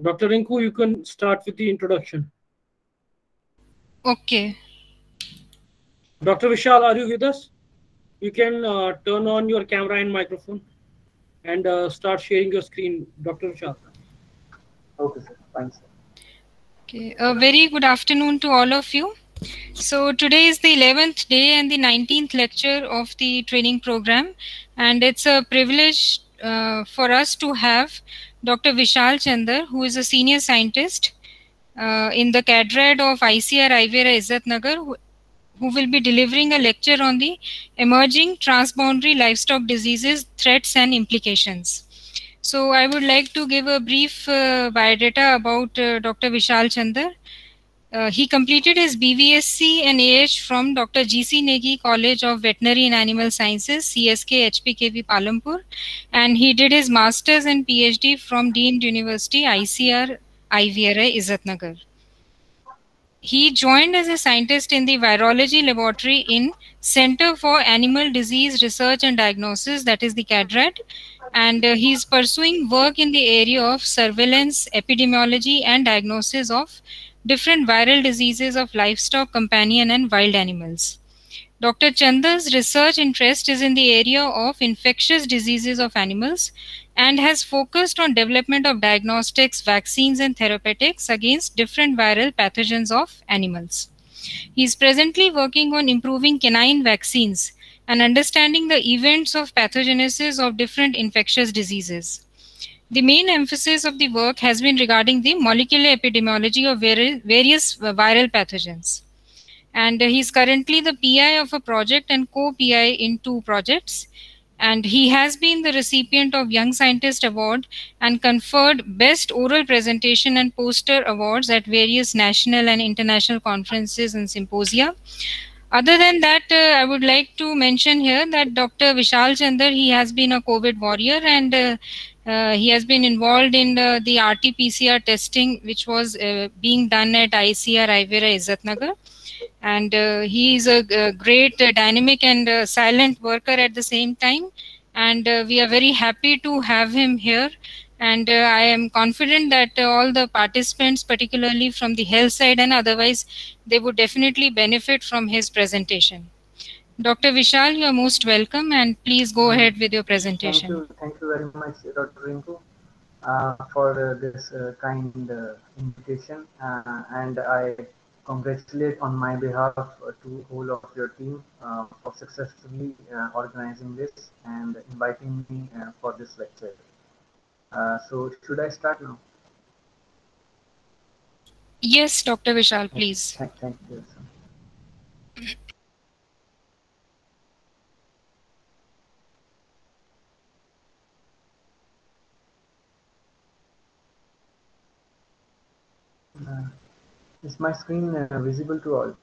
Dr. Rinku, you can start with the introduction. Okay. Dr. Vishal, are you with us? You can uh, turn on your camera and microphone and uh, start sharing your screen, Dr. Vishal. Okay, sir. Fine, sir. Okay. A very good afternoon to all of you. So today is the 11th day and the 19th lecture of the training program. And it's a privilege uh, for us to have Dr. Vishal Chander, who is a senior scientist uh, in the cadre of ICAR-IVRI Izzat Nagar, who, who will be delivering a lecture on the emerging transboundary livestock diseases, threats and implications. So I would like to give a brief uh, biodata about uh, Dr. Vishal Chander. Uh, he completed his BVSc and AH from Dr. G.C. Negi College of Veterinary and Animal Sciences, CSK HPKV Palampur, and he did his master's and PhD from Deemed University, ICAR IVRI, Izatnagar. He joined as a scientist in the virology laboratory in Center for Animal Disease Research and Diagnosis, that is the CADRAD, and uh, he is pursuing work in the area of surveillance, epidemiology, and diagnosis of different viral diseases of livestock, companion, and wild animals. Dr. Chander's research interest is in the area of infectious diseases of animals and has focused on development of diagnostics, vaccines, and therapeutics against different viral pathogens of animals. He is presently working on improving canine vaccines and understanding the events of pathogenesis of different infectious diseases. The main emphasis of the work has been regarding the molecular epidemiology of various uh, viral pathogens. And he is currently the PI of a project and co PI in two projects. And he has been the recipient of Young Scientist Award and conferred Best Oral Presentation and Poster Awards at various national and international conferences and symposia. Other than that, uh, I would like to mention here that Dr. Vishal Chander, he has been a COVID warrior and uh, uh, he has been involved in the, the RT-PCR testing, which was uh, being done at ICR IVERA Izatnagar. And uh, he is a, a great uh, dynamic and silent worker at the same time. And we are very happy to have him here and uh, i am confident that uh, all the participants particularly from the health side and otherwise they would definitely benefit from his presentation. Dr vishal you are most welcome and please go ahead with your presentation. Thank you. Thank you very much dr rinku uh, for uh, this uh, kind uh, invitation. And i congratulate on my behalf to whole of your team for successfully organizing this and inviting me for this lecture uh, so should I start now? Yes, Dr. Vishal, please. Thank, thank you. Uh, is my screen uh, visible to all?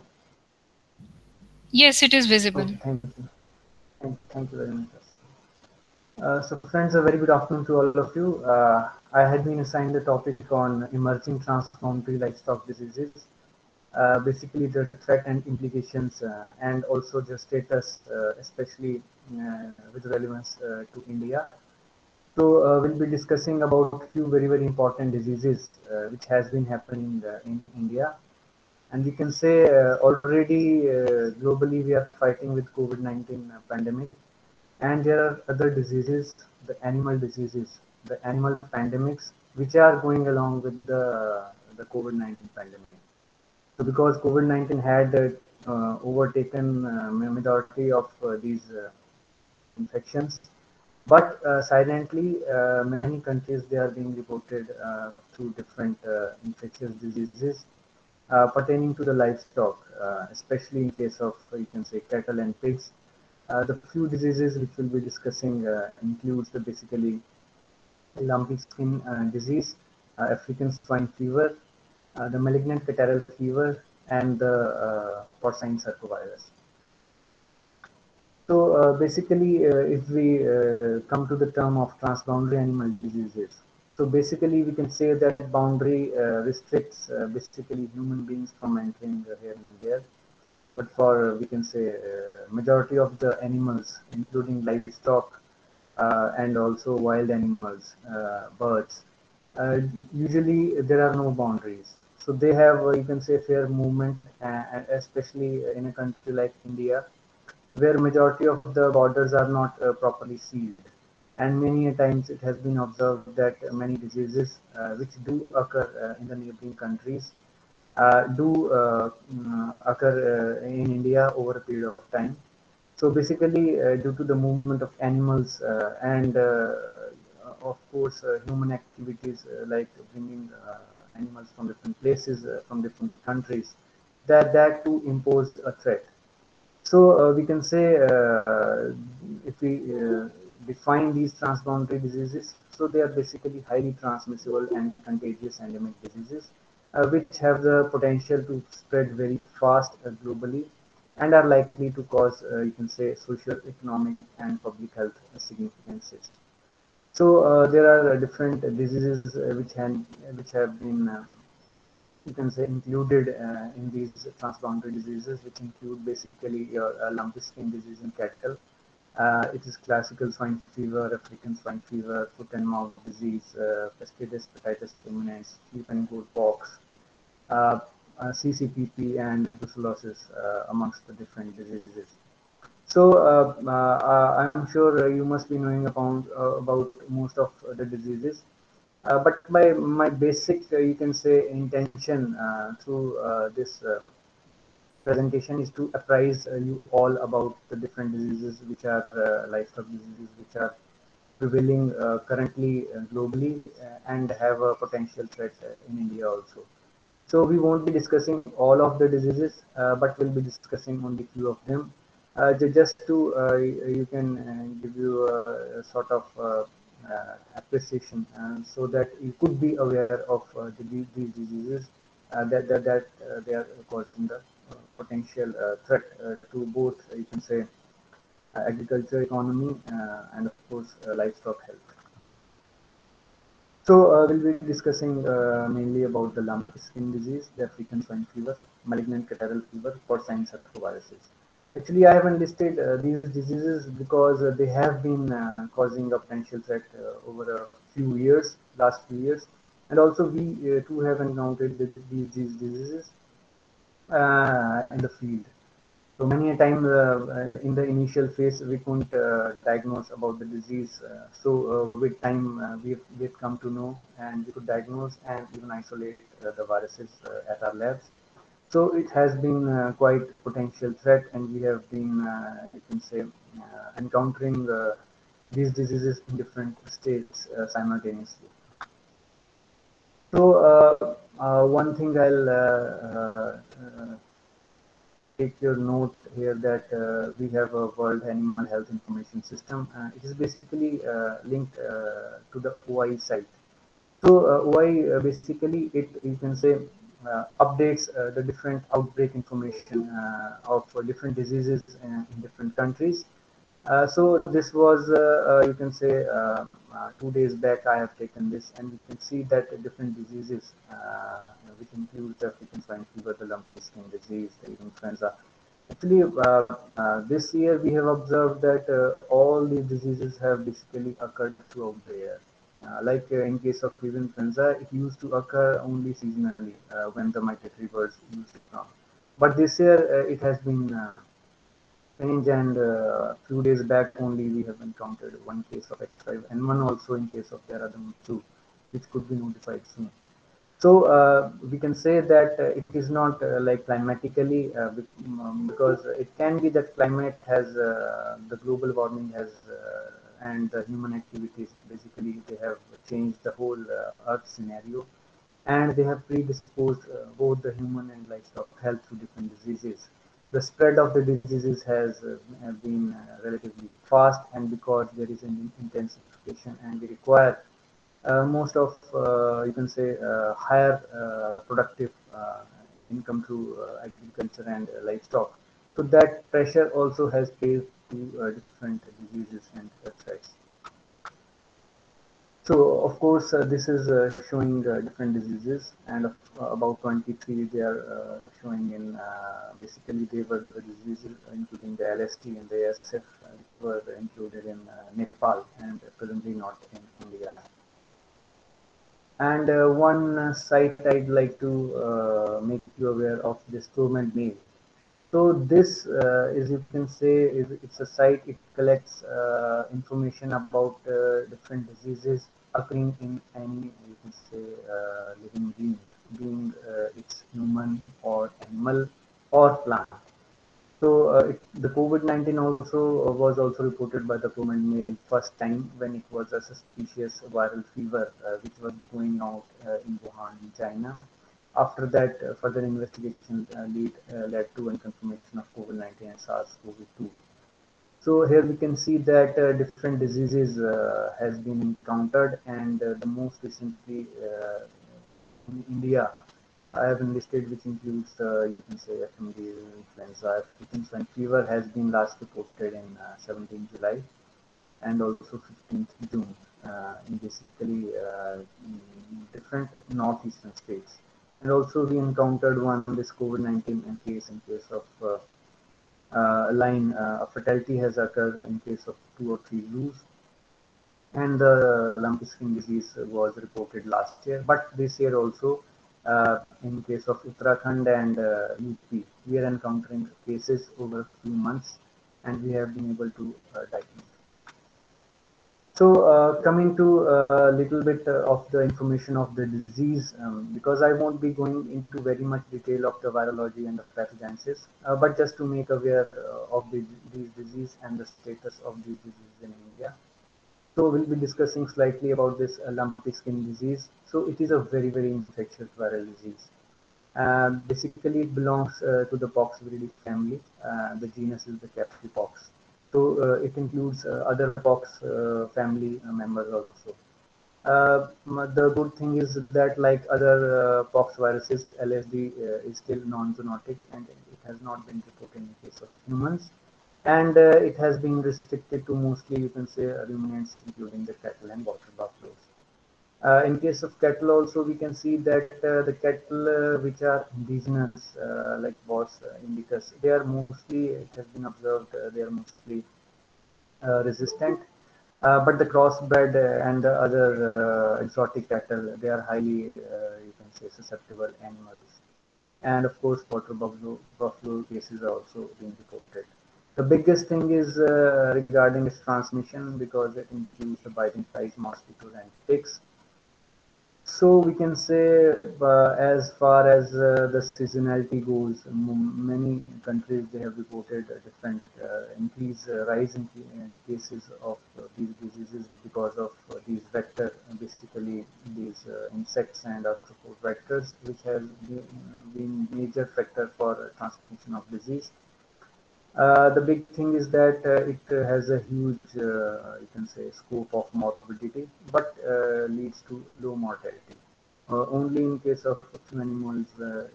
Yes, it is visible. Okay, thank you. Thank, thank you very much. Uh, so friends, a very good afternoon to all of you. Uh, I had been assigned the topic on emerging transboundary livestock diseases, uh, basically the threat and implications uh, and also the status, uh, especially with relevance to India. So we'll be discussing about a few very, very important diseases which has been happening in India. And we can say already globally we are fighting with COVID-19 pandemic and there are other diseases the animal diseases the animal pandemics which are going along with the the covid-19 pandemic. So because covid-19 had uh, overtaken uh, majority of uh, these uh, infections but uh, silently uh, many countries they are being reported through different infectious diseases pertaining to the livestock especially in case of you can say cattle and pigs the few diseases which we'll be discussing uh, includes the basically lumpy skin uh, disease, African swine fever, the malignant catarrhal fever, and the porcine circovirus. So uh, basically, uh, if we uh, come to the term of transboundary animal diseases, so basically we can say that boundary restricts basically human beings from entering here and there but for we can say uh, majority of the animals including livestock uh, and also wild animals uh, birds uh, usually there are no boundaries. So they have, uh, you can say, fair movement, uh, especially in a country like India, where majority of the borders are not uh, properly sealed. And many times it has been observed that many diseases uh, which do occur uh, in the neighboring countries do mm, occur in India over a period of time. So basically, due to the movement of animals and of course, uh, human activities uh, like bringing uh, animals from different places, from different countries, that that too imposed a threat. So we can say if we define these transboundary diseases, so they are basically highly transmissible and contagious endemic diseases, uh, which have the potential to spread very fast uh, globally and are likely to cause, uh, you can say, social, economic, and public health significances. So uh, there are different diseases uh, which, have, which have been, uh, you can say, included in these transboundary diseases, which include basically your lumpy skin disease in cattle. It is classical swine fever, African swine fever, foot and mouth disease, uh, Fastidious hepatitis fulminans, sheep and goat pox, uh, uh, CCPP, and brucellosis amongst the different diseases. So uh, uh, I'm sure you must be knowing about uh, about most of the diseases. but my my basic, you can say, intention through this presentation is to apprise you all about the different diseases which are livestock diseases which are prevailing uh, currently uh, globally uh, and have a potential threat in India also. So we won't be discussing all of the diseases, but we'll be discussing only few of them uh, just to uh, you can uh, give you a, sort of appreciation so that you could be aware of the, these diseases that, that, that they are causing the potential threat to both, you can say, agriculture economy and of course livestock health. So uh, we'll be discussing uh, mainly about the lumpy skin disease, the African swine fever, malignant catarrhal fever, porcine circoviruses. Actually, I haven't listed uh, these diseases because uh, they have been uh, causing a potential threat uh, over a few years, last few years. And also we uh, too have encountered these, diseases uh, in the field. So many a time in the initial phase, we couldn't diagnose about the disease. so with time, we've, we've come to know and we could diagnose and even isolate the viruses at our labs. So it has been uh, quite potential threat, and we have been, uh, you can say, uh, encountering uh, these diseases in different states uh, simultaneously. So uh, uh, one thing I'll uh, uh, take your note here that we have a World Animal Health Information System. it is basically linked to the OIE site. So OIE basically it you can say uh, updates uh, the different outbreak information uh, of different diseases in different countries. So this was, you can say, two days back I have taken this and you can see that different diseases, which include the African swine fever, the lumpy skin disease, the influenza, Actually, uh, uh, this year we have observed that uh, all these diseases have basically occurred throughout the year. Uh, like uh, in case of fever influenza, it used to occur only seasonally uh, when the migratory birds used to come. But this year it has been changed and a few days back only we have encountered one case of H5N1 also in case of Dehradun too, which could be notified soon. So uh, we can say that uh, it is not uh, like climatically um, because it can be that climate has the global warming has and the human activities basically they have changed the whole uh, earth scenario and they have predisposed uh, both the human and livestock health to different diseases the spread of the diseases has uh, been uh, relatively fast and because there is an intensification and we require uh, most of uh, you can say higher productive income through agriculture and livestock so that pressure also has paved to uh, different diseases and threats. So of course uh, this is uh, showing uh, different diseases and uh, about 23 they are uh, showing in basically they were diseases including the LSD and the ASF were included in Nepal and presently not in India. And uh, one site I'd like to uh, make you aware of this ProMED-mail. So this uh, is, you can say, is, it's a site. It collects uh, information about uh, different diseases occurring in any, you can say, uh, living being, being it's human or animal or plant. So uh, it, the COVID-19 also uh, was also reported by the government first time when it was a suspicious viral fever uh, which was going out in Wuhan, in China. After that, further investigation lead, led to a confirmation of COVID-19 and SARS-CoV-2. So here we can see that uh, different diseases uh, has been encountered and uh, the most recently in India I have enlisted which includes uh, you can say FMD influenza. African fever has been last reported in uh, 17 July and also 15th June uh, in basically uh, different northeastern states. And also we encountered one this COVID-19 case in case of uh, uh, line uh, fatality has occurred in case of two or three zoos and the lumpy skin disease was reported last year but this year also uh, in case of Uttarakhand and uh, UP, we are encountering cases over a few months and we have been able to uh, diagnose. So uh, coming to a uh, little bit uh, of the information of the disease, um, because I won't be going into very much detail of the virology and the pathogenesis, but just to make aware of the, these disease and the status of these diseases in India. So we'll be discussing slightly about this lumpy skin disease. So it is a very, very infectious viral disease. Uh, basically, it belongs uh, to the poxviridae family. The genus is the Capripox. So uh, it includes uh, other pox family members also. the good thing is that like other pox viruses, LSD is still non-zoonotic and it has not been reported in the case of humans and uh, it has been restricted to mostly you can say ruminants including the cattle and water buffaloes. Uh, in case of cattle also we can see that uh, the cattle uh, which are indigenous uh, like Bos indicus they are mostly it has been observed uh, they are mostly resistant. But the crossbred and the other exotic cattle they are highly you can say susceptible animals. And of course water buffalo, buffalo cases are also being reported. The biggest thing is uh, regarding its transmission because it includes the biting flies, mosquitoes, and ticks. So we can say, uh, as far as uh, the seasonality goes, many countries they have reported a different uh, increase, uh, rise in cases of uh, these diseases because of these vector, basically these insects and arthropod vectors, which been, been major factor for transmission of disease. Uh, the big thing is that uh, it uh, has a huge, uh, you can say, scope of morbidity, but uh, leads to low mortality. only in case of animals,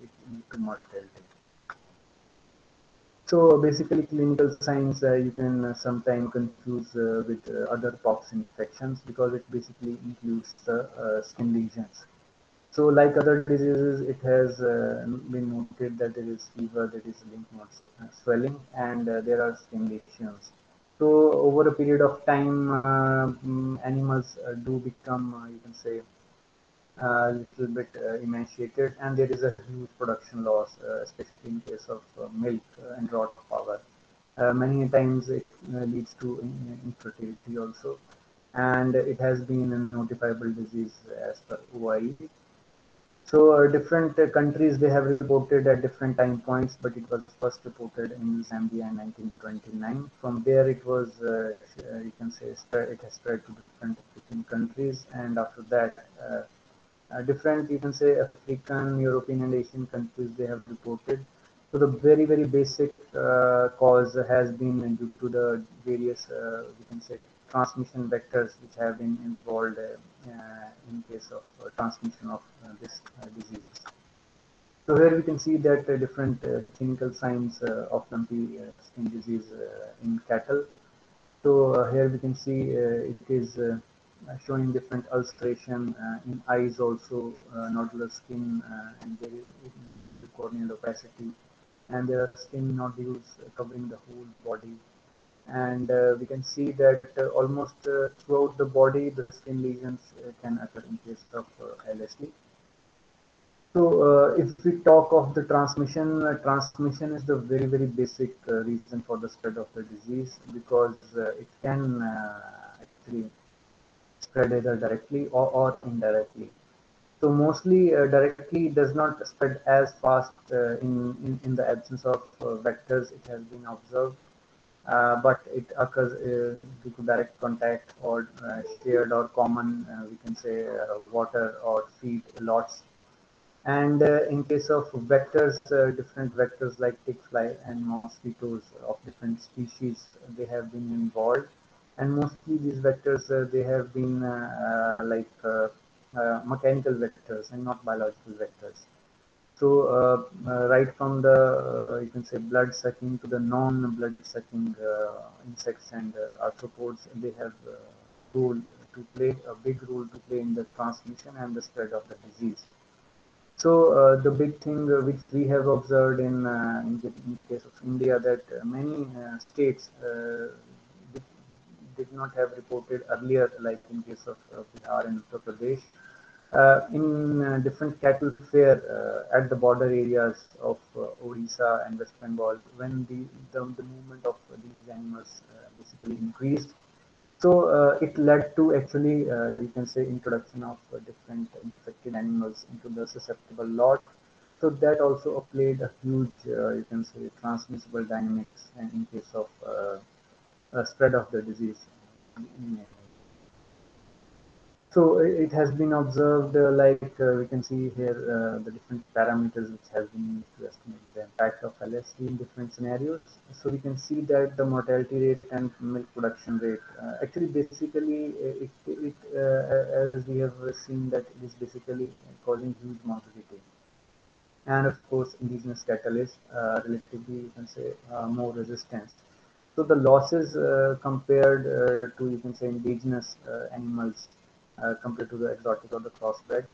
it leads to mortality. So basically, clinical signs you can sometimes confuse with other pox infections because it basically includes the skin lesions. So like other diseases, it has uh, been noted that there is fever, there is lymph node uh, swelling, and uh, there are skin lesions. So over a period of time, uh, mm, animals uh, do become, uh, you can say, a little bit emaciated, and there is a huge production loss, especially in case of milk and draught power. many times it leads to infertility also, and it has been a notifiable disease as per OIE so uh, different uh, countries they have reported at different time points, but it was first reported in Zambia in 1929. From there, it was uh, uh, you can say it has spread to different African countries, and after that, uh, uh, different you can say African, European, and Asian countries they have reported. So the very very basic cause has been due to the various you can say transmission vectors which have been involved uh, in case of uh, transmission of uh, this uh, disease. So here we can see that uh, different uh, clinical signs of lumpy skin disease in cattle. So here we can see it is showing different ulceration in eyes also, nodular skin, and is corneal opacity and there are skin nodules covering the whole body and uh, we can see that uh, almost uh, throughout the body the skin lesions can occur in case of LSD. So if we talk of the transmission, transmission is the very very basic reason for the spread of the disease because it can actually spread either directly or, or indirectly. So mostly uh, directly does not spread as fast uh, in, in, in, the absence of uh, vectors it has been observed. Uh, but it occurs uh, due to direct contact or uh, shared or common, uh, we can say uh, water or feed lots. And uh, in case of vectors, different vectors like tick fly and mosquitoes of different species, they have been involved. And mostly these vectors, they have been like mechanical vectors and not biological vectors. So uh, uh, right from the uh, you can say blood sucking to the non-blood sucking insects and arthropods, they have role to play a big role to play in the transmission and the spread of the disease. So uh, the big thing uh, which we have observed in, uh, in, the, in, case of India that many states did, did, not have reported earlier, like in case of Bihar and Uttar Pradesh, uh, in uh, different cattle fair uh, at the border areas of Odisha and West Bengal when the, the, the movement of these animals basically increased. So uh, it led to actually, uh, you can say, introduction of uh, different infected animals into the susceptible lot. So that also played a huge, you can say, transmissible dynamics in case of spread of the disease. So it has been observed, uh, like uh, we can see here, uh, the different parameters which have been used to estimate the impact of LSD in different scenarios. So we can see that the mortality rate and milk production rate, uh, actually basically it, it uh, as we have seen that it is basically causing huge mortality. And of course, indigenous cattle is uh, relatively, you can say, more resistant. So the losses compared to, you can say, indigenous animals uh, compared to the exotic or the crossbred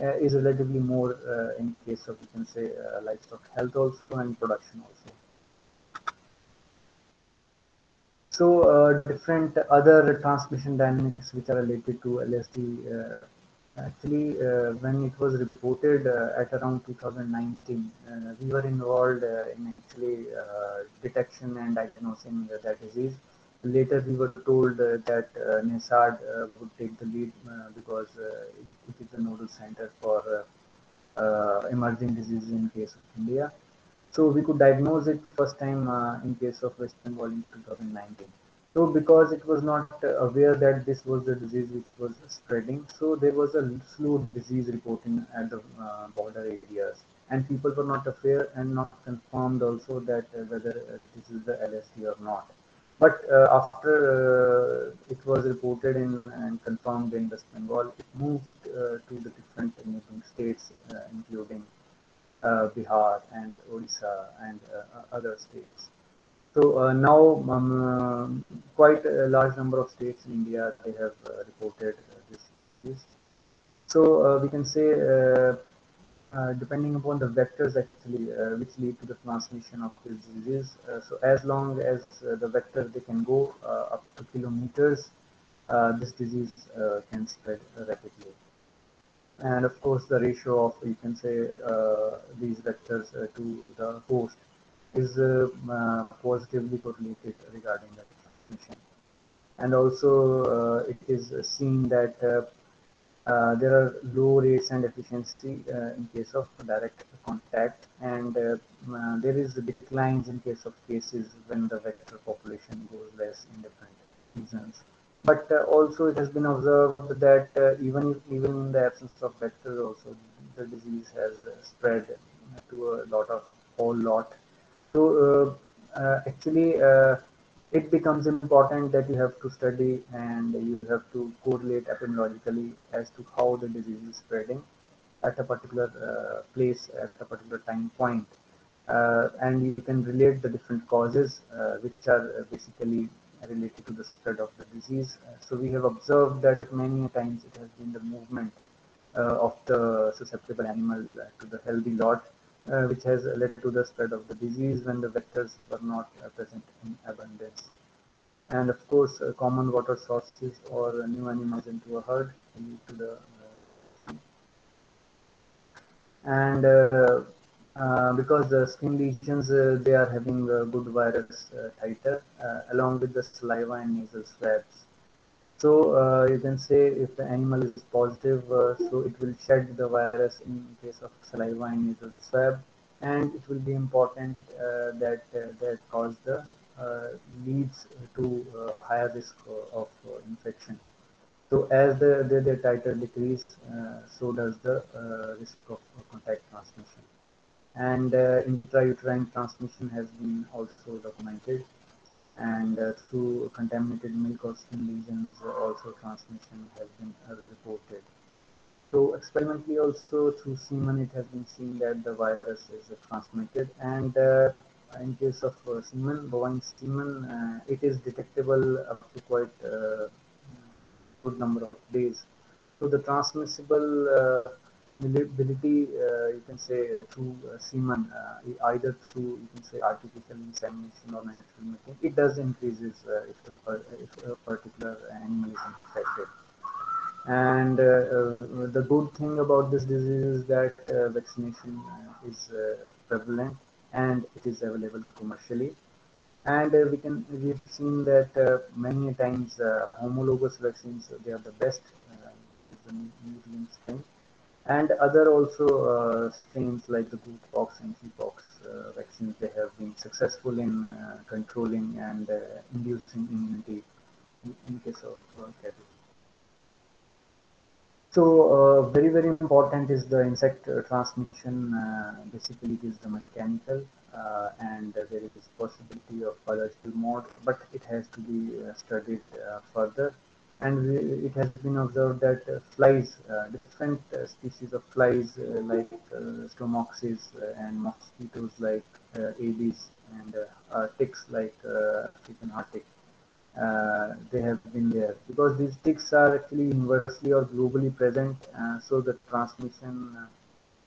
uh, is relatively more uh, in case of you can say livestock health also and production also. So uh, different other transmission dynamics which are related to LSD. Uh, actually, uh, when it was reported at around 2019, we were involved in actually detection and diagnosing that disease later we were told uh, that uh, NIHSAD uh, would take the lead because it, it is the nodal center for emerging diseases in case of India. So we could diagnose it first time in case of West Bengal in 2019. So because it was not aware that this was the disease which was spreading, so there was a slow disease reporting at the uh, border areas, and people were not aware and not confirmed also that uh, whether uh, this is the LSD or not. But uh, after uh, it was reported in and confirmed in West Bengal, it moved uh, to the different neighboring states, including Bihar and Odisha and other states. So uh, now um, uh, quite a large number of states in India they have uh, reported this disease. So we can say uh, depending upon the vectors actually uh, which lead to the transmission of this disease. Uh, so as long as uh, the vector they can go uh, up to kilometers, this disease can spread rapidly. And of course, the ratio of you can say these vectors to the host is positively correlated regarding the transmission. And also, it is seen that uh, there are low rates and efficiency uh, in case of direct contact and uh, uh, there is declines in case of cases when the vector population goes less in different regions. But uh, also it has been observed that even even in the absence of vectors also the disease has spread to a lot of whole lot. So actually it becomes important that you have to study and you have to correlate epidemiologically as to how the disease is spreading at a particular uh, place at a particular time point. Uh, and you can relate the different causes uh, which are basically related to the spread of the disease. so we have observed that many times it has been the movement uh, of the susceptible animal to the healthy lot uh, which has led to the spread of the disease when the vectors were not uh, present in abundance. and of course uh, common water sources or new animals into a herd lead to the uh, and uh, uh, because the skin lesions they are having good virus titer along with the saliva and nasal swabs so uh, you can say if the animal is positive, uh, so it will shed the virus in case of saliva and nasal swab, and it will be important uh, that that cause the leads to higher risk of infection. So as the, the, the titer decrease, uh, so does the uh, risk of contact transmission. And uh, intrauterine transmission has been also documented. And through contaminated milk or skin lesions, also transmission has been reported. So experimentally also through semen, it has been seen that the virus is transmitted. And uh, in case of uh, semen, bovine semen, uh, it is detectable up to quite good number of days. So the transmissible uh, uh, you can say through uh, semen, either through you can say artificial insemination or natural mating, it does increases if, the, if a particular animal is infected. And uh, uh, the good thing about this disease is that uh, vaccination is prevalent and it is available commercially. And uh, we can we've seen that uh, many times uh, homologous vaccines they are the best the New strain and other also uh, strains like the Goatpox and Chickenpox uh, vaccines they have been successful in uh, controlling and inducing immunity in, in case of cattle. So uh, very, very important is the insect uh, transmission. Uh, basically, it is the mechanical and there is possibility of biological mode, but it has to be studied further. And it has been observed that flies, different species of flies like stomoxys and mosquitoes like Aedes and ticks like African heart uh, they have been there. Because these ticks are actually universally or globally present uh, so the transmission uh,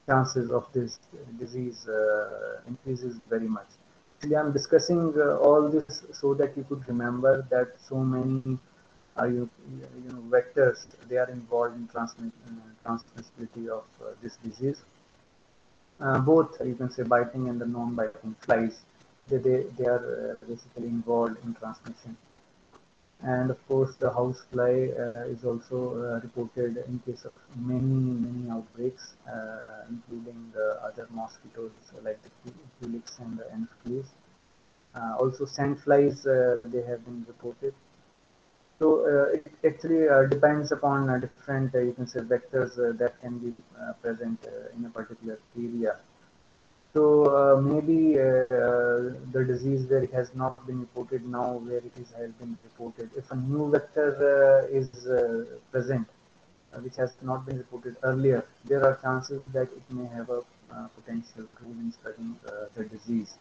chances of this disease uh, increases very much. Actually i'm discussing uh, all this so that you could remember that so many you, you know vectors they are involved in transmit, transmissibility of this disease. Both you can say biting and the non-biting flies they, they, they are basically involved in transmission. And of course the housefly uh, is also uh, reported in case of many many outbreaks uh, including the other mosquitoes like the culex and the anopheles uh, also sandflies uh, they have been reported so uh, it actually uh, depends upon uh, different uh, you can say vectors that can be present in a particular area so uh, maybe uh, uh, the disease where it has not been reported now, where it is has been reported. If a new vector is present, which has not been reported earlier, there are chances that it may have a potential role in spreading the disease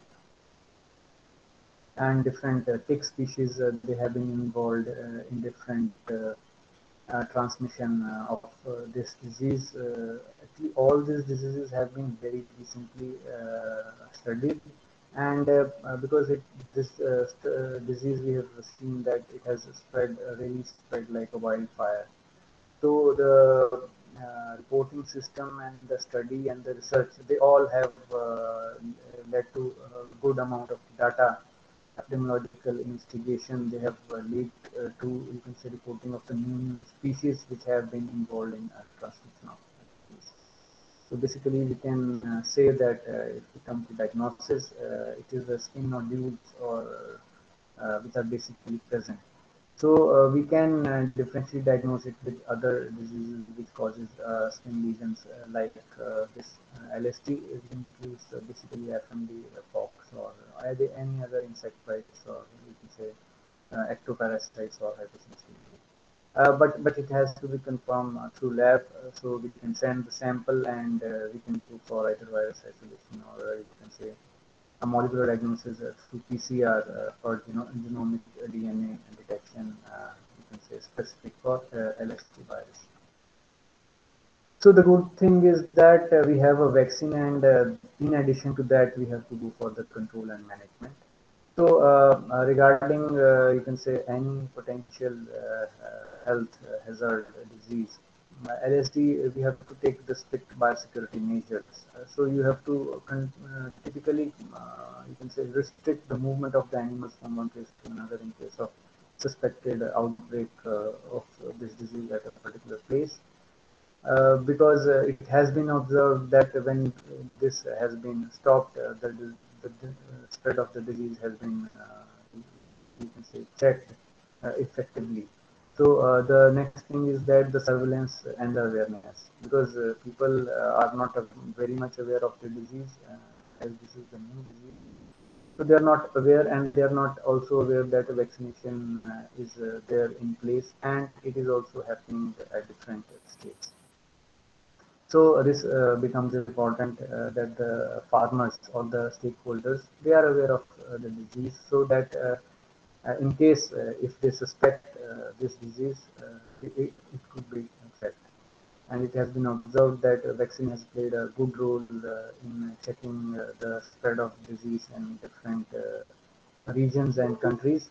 and different uh, tick species uh, they have been involved uh, in different uh, transmission uh, of uh, this disease. all these diseases have been very recently studied, and because it, this disease we have seen that it has spread, really spread like a wildfire. So the uh, reporting system and the study and the research, they all have uh, led to a good amount of data epidemiological investigation, they have uh, led uh, to, you can say, reporting of the new species which have been involved in uh, transmission of disease. So basically, we can uh, say that uh, if we come to diagnosis, uh, it is the skin nodules or which are basically present. So we can differentially diagnose it with other diseases which causes skin lesions like this LSD, which includes basically FMD, pox, or any other insect bites or you can say uh, ectoparasites or hypersensitivity. Uh, but but it has to be confirmed uh, through lab, uh, so we can send the sample and uh, we can do for either virus isolation or you can say a molecular diagnosis through PCR for know, genomic DNA detection. you can say specific for LSD virus. So the good thing is that uh, we have a vaccine and uh, in addition to that, we have to go for the control and management. So uh, regarding, you can say, any potential health hazard disease, LSD, we have to take the strict biosecurity measures. Uh, so you have to uh, typically, uh, you can say, restrict the movement of the animals from one place to another in case of suspected outbreak of this disease at a particular place. Uh, because uh, it has been observed that when this has been stopped, uh, the, the, the, spread of the disease has been, you can say, checked effectively. So uh, the next thing is that the surveillance and the awareness, because uh, people uh, are not very much aware of the disease, as this is the new disease. So they are not aware, and they are not also aware that vaccination is there in place, and it is also happening at different states. So this uh, becomes important uh, that the farmers or the stakeholders they are aware of uh, the disease so that uh, uh, in case uh, if they suspect this disease, it, it, could be effect. And it has been observed that vaccine has played a good role in checking the spread of disease in different regions and countries.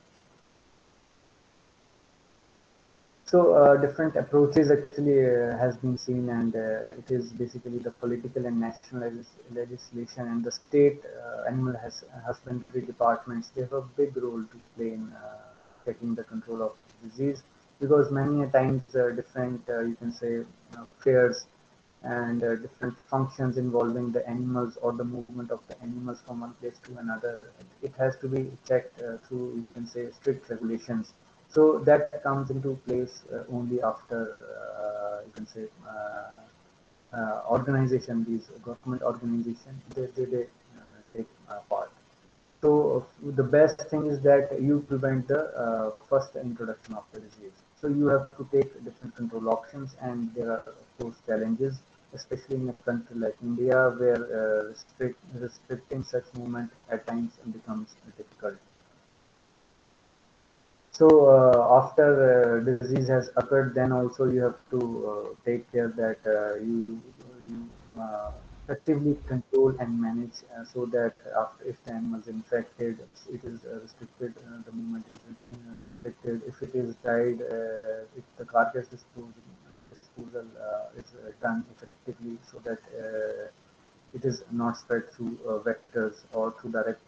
So uh, different approaches actually uh, has been seen and uh, it is basically the political and national legislation and the state animal has, husbandry departments, they have a big role to play in taking the control of disease because many a times uh, different uh, you can say fairs and uh, different functions involving the animals or the movement of the animals from one place to another it has to be checked uh, through you can say strict regulations so that comes into place uh, only after uh, you can say organization these government organization they, they, they take part so the best thing is that you prevent the uh, first introduction of the disease. So you have to take different control options and there are of course challenges, especially in a country like India where uh, restrict, restricting such movement at times becomes difficult. So uh, after uh, disease has occurred, then also you have to uh, take care that you, you effectively control and manage uh, so that after, if the animal is infected, it is uh, restricted, uh, the movement is restricted. If it is died, if the carcass disposal, disposal is done effectively so that it is not spread through vectors or through direct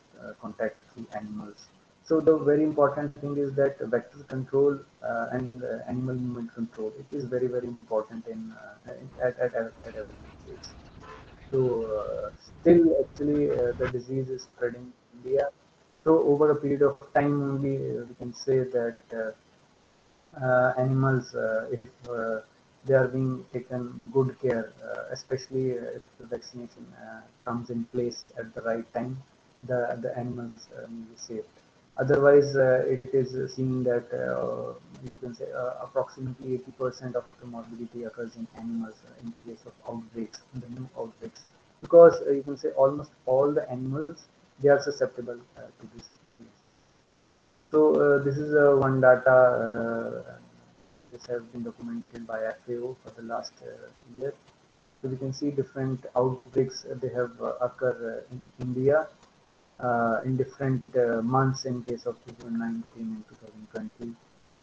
contact through animals. So the very important thing is that vector control uh, and uh, animal movement control. It is very very important in, uh, in at, at, at, every stage. So uh, still actually uh, the disease is spreading in India. So over a period of time only uh, we can say that animals, if they are being taken good care, especially if the vaccination comes in place at the right time, the, the animals may be saved. Otherwise, uh, it is seen that uh, you can say uh, approximately 80% of the morbidity occurs in animals uh, in case of outbreaks, the new outbreaks, because uh, you can say almost all the animals they are susceptible uh, to this. So this is one data this has been documented by FAO for the last year. So we can see different outbreaks they have occur in India uh, in different uh, months in case of 2019 and 2020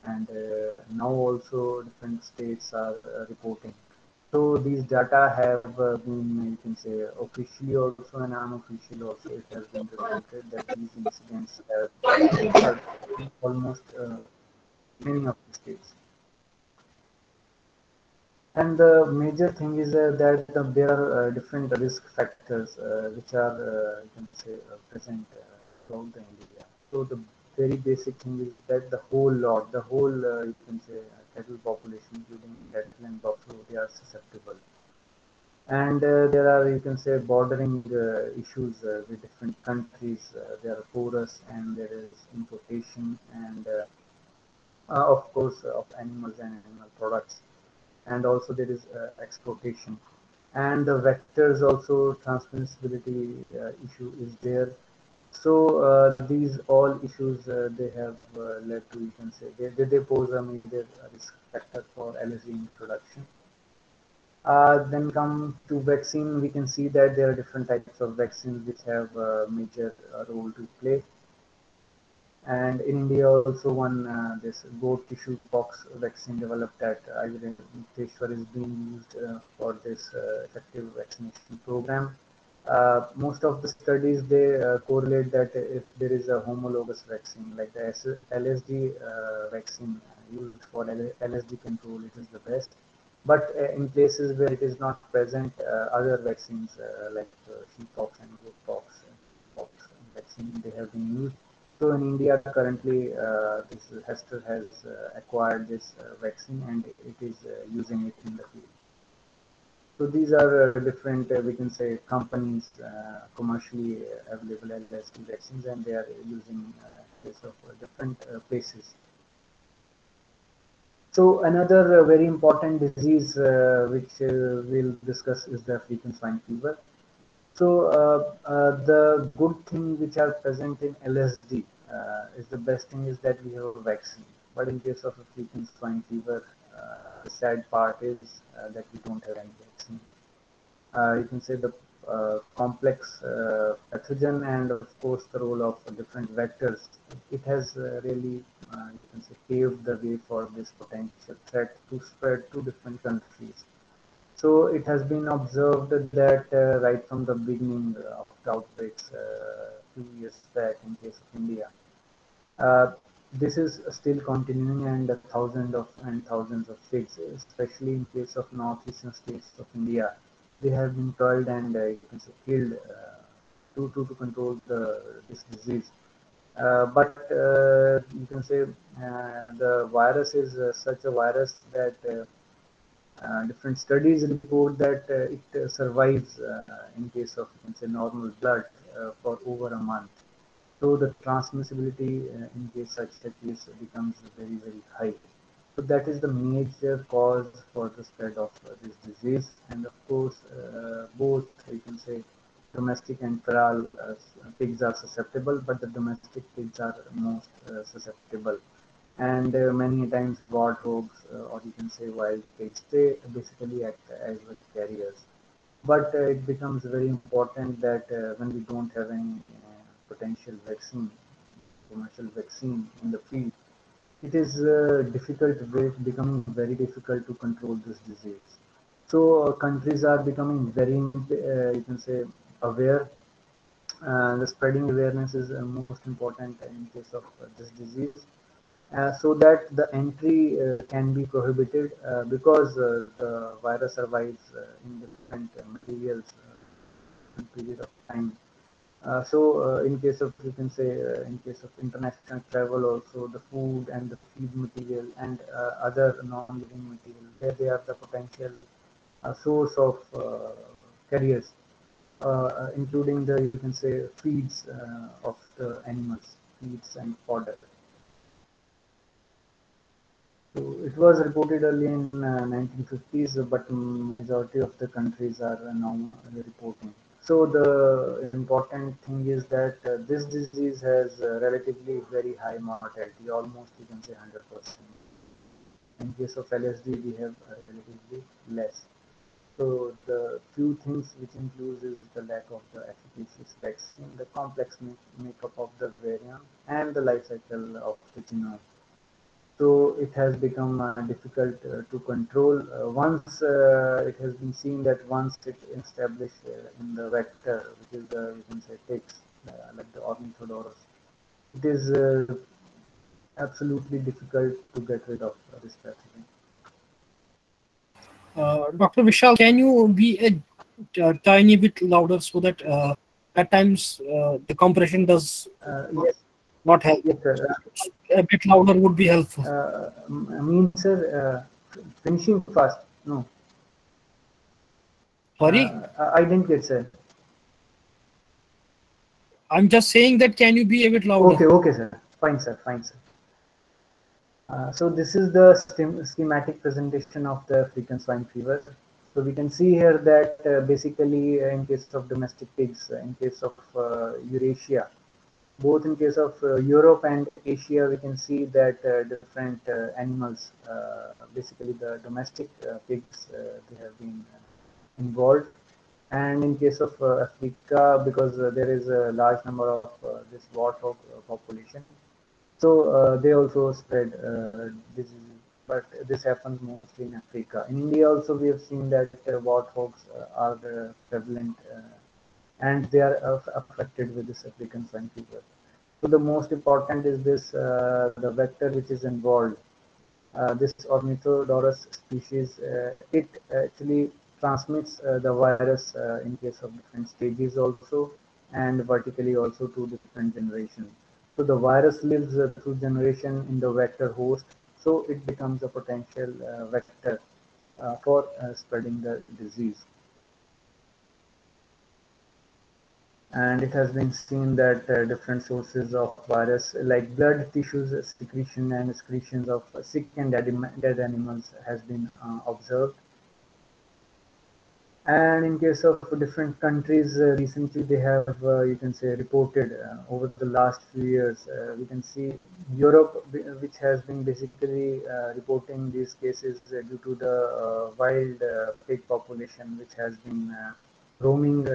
and uh, now also different states are reporting so these data have uh, been, you can say, officially also and unofficially also it has been reported that these incidents have almost uh, many of the states. And the major thing is uh, that uh, there are uh, different risk factors uh, which are, uh, you can say, uh, present throughout the India. So the very basic thing is that the whole lot, the whole, you can say, cattle population, including cattle and buffalo, they are susceptible. And there are, you can say, bordering issues with different countries. there are porous and there is importation and, of course, of animals and animal products and also there is uh, exploitation and the vectors also transmissibility uh, issue is there. So uh, these all issues they have led to you can say they, they, pose a major risk factor for LSD introduction uh, then come to vaccine we can see that there are different types of vaccines which have a major role to play And in India also one uh, this goat tissue pox vaccine developed at Mukteshwar is being used uh, for this uh, effective vaccination program. Uh, most of the studies they uh, correlate that if there is a homologous vaccine like the LSD uh, vaccine used for LSD control, it is the best. But in places where it is not present, other vaccines like sheeppox and goatpox pox vaccine they have been used so in India currently, uh, this Hester has uh, acquired this uh, vaccine and it is using it in the field. So these are different, we can say, companies commercially available LSD vaccines, and they are using this of different places. So another uh, very important disease uh, which uh, we'll discuss is the African swine fever. So uh, uh, the good thing which are present in LSD uh, is the best thing is that we have a vaccine. But in case of African swine fever, the sad part is that we don't have any vaccine. you can say the uh, complex uh, pathogen and of course the role of different vectors. It has really, you can say, paved the way for this potential threat to spread to different countries. So it has been observed that uh, right from the beginning of the outbreaks a uh, few years back in case of India, uh, this is still continuing and thousands of and thousands of pigs, especially in case of northeastern states of India, they have been tried and uh, say killed uh, to, to, to control the, this disease. Uh, but uh, you can say the virus is such a virus that uh, different studies report that uh, it uh, survives in case of can say normal blood for over a month. So the transmissibility in case such a case becomes very very high. So that is the major cause for the spread of this disease, and of course both you can say domestic and feral uh, pigs are susceptible, but the domestic pigs are most uh, susceptible and uh, many times warthogs uh, or you can say wild pigs they basically act as carriers. But uh, it becomes very important that uh, when we don't have any uh, potential vaccine commercial vaccine in the field it is uh, difficult becoming very difficult to control this disease. So countries are becoming very you can say aware. The spreading awareness is most important in case of this disease Uh, so that the entry uh, can be prohibited uh, because uh, the virus survives uh, in different uh, materials uh, period of time. so in case of you can say in case of international travel also the food and the feed material and other non-living material there they are the potential source of carriers including the you can say feeds of the animals feeds and fodder it was reported early in uh, 1950s, but majority of the countries are now reporting. So the important thing is that uh, this disease has uh, relatively very high mortality, almost you can say 100%. In case of LSD, we have relatively less. So the few things which includes is the lack of the efficacious vaccine, the complex make makeup of the variant, and the life cycle of the genome so it has become uh, difficult uh, to control. Uh, once uh, it has been seen that once it established uh, in the vector which is the you can say ticks uh, like the ornithodoros it is absolutely difficult to get rid of this pathogen. Dr vishal can you be a, a, tiny bit louder so that at times the compression does yes not help. Yes, sir. A bit louder would be helpful. Uh, I mean, sir, uh, finishing fast. No. Sorry? Uh, I didn't get, sir. I'm just saying that can you be a bit louder? Okay, okay, sir. Fine, sir. Fine, sir. Uh, so this is the schematic presentation of the African swine fever. So we can see here that uh, basically uh, in case of domestic pigs, in case of uh, Eurasia, both in case of uh, Europe and Asia, we can see that uh, different uh, animals, uh, basically the domestic uh, pigs, uh, they have been involved. And in case of Africa, because there is a large number of this warthog population, So they also spread diseases but this happens mostly in Africa. In India also we have seen that warthogs are uh, prevalent and they are affected with this African swine fever. So the most important is this, the vector which is involved. this Ornithodoros species, it actually transmits the virus in case of different stages also and vertically also to different generations. So the virus lives uh, through generation in the vector host so it becomes a potential uh, vector uh, for uh, spreading the disease. And it has been seen that different sources of virus like blood tissues secretion and excretions of sick and dead animals has been observed. And in case of different countries uh, recently they have uh, you can say reported uh, over the last few years uh, we can see europe which has been basically uh, reporting these cases uh, due to the wild pig population which has been roaming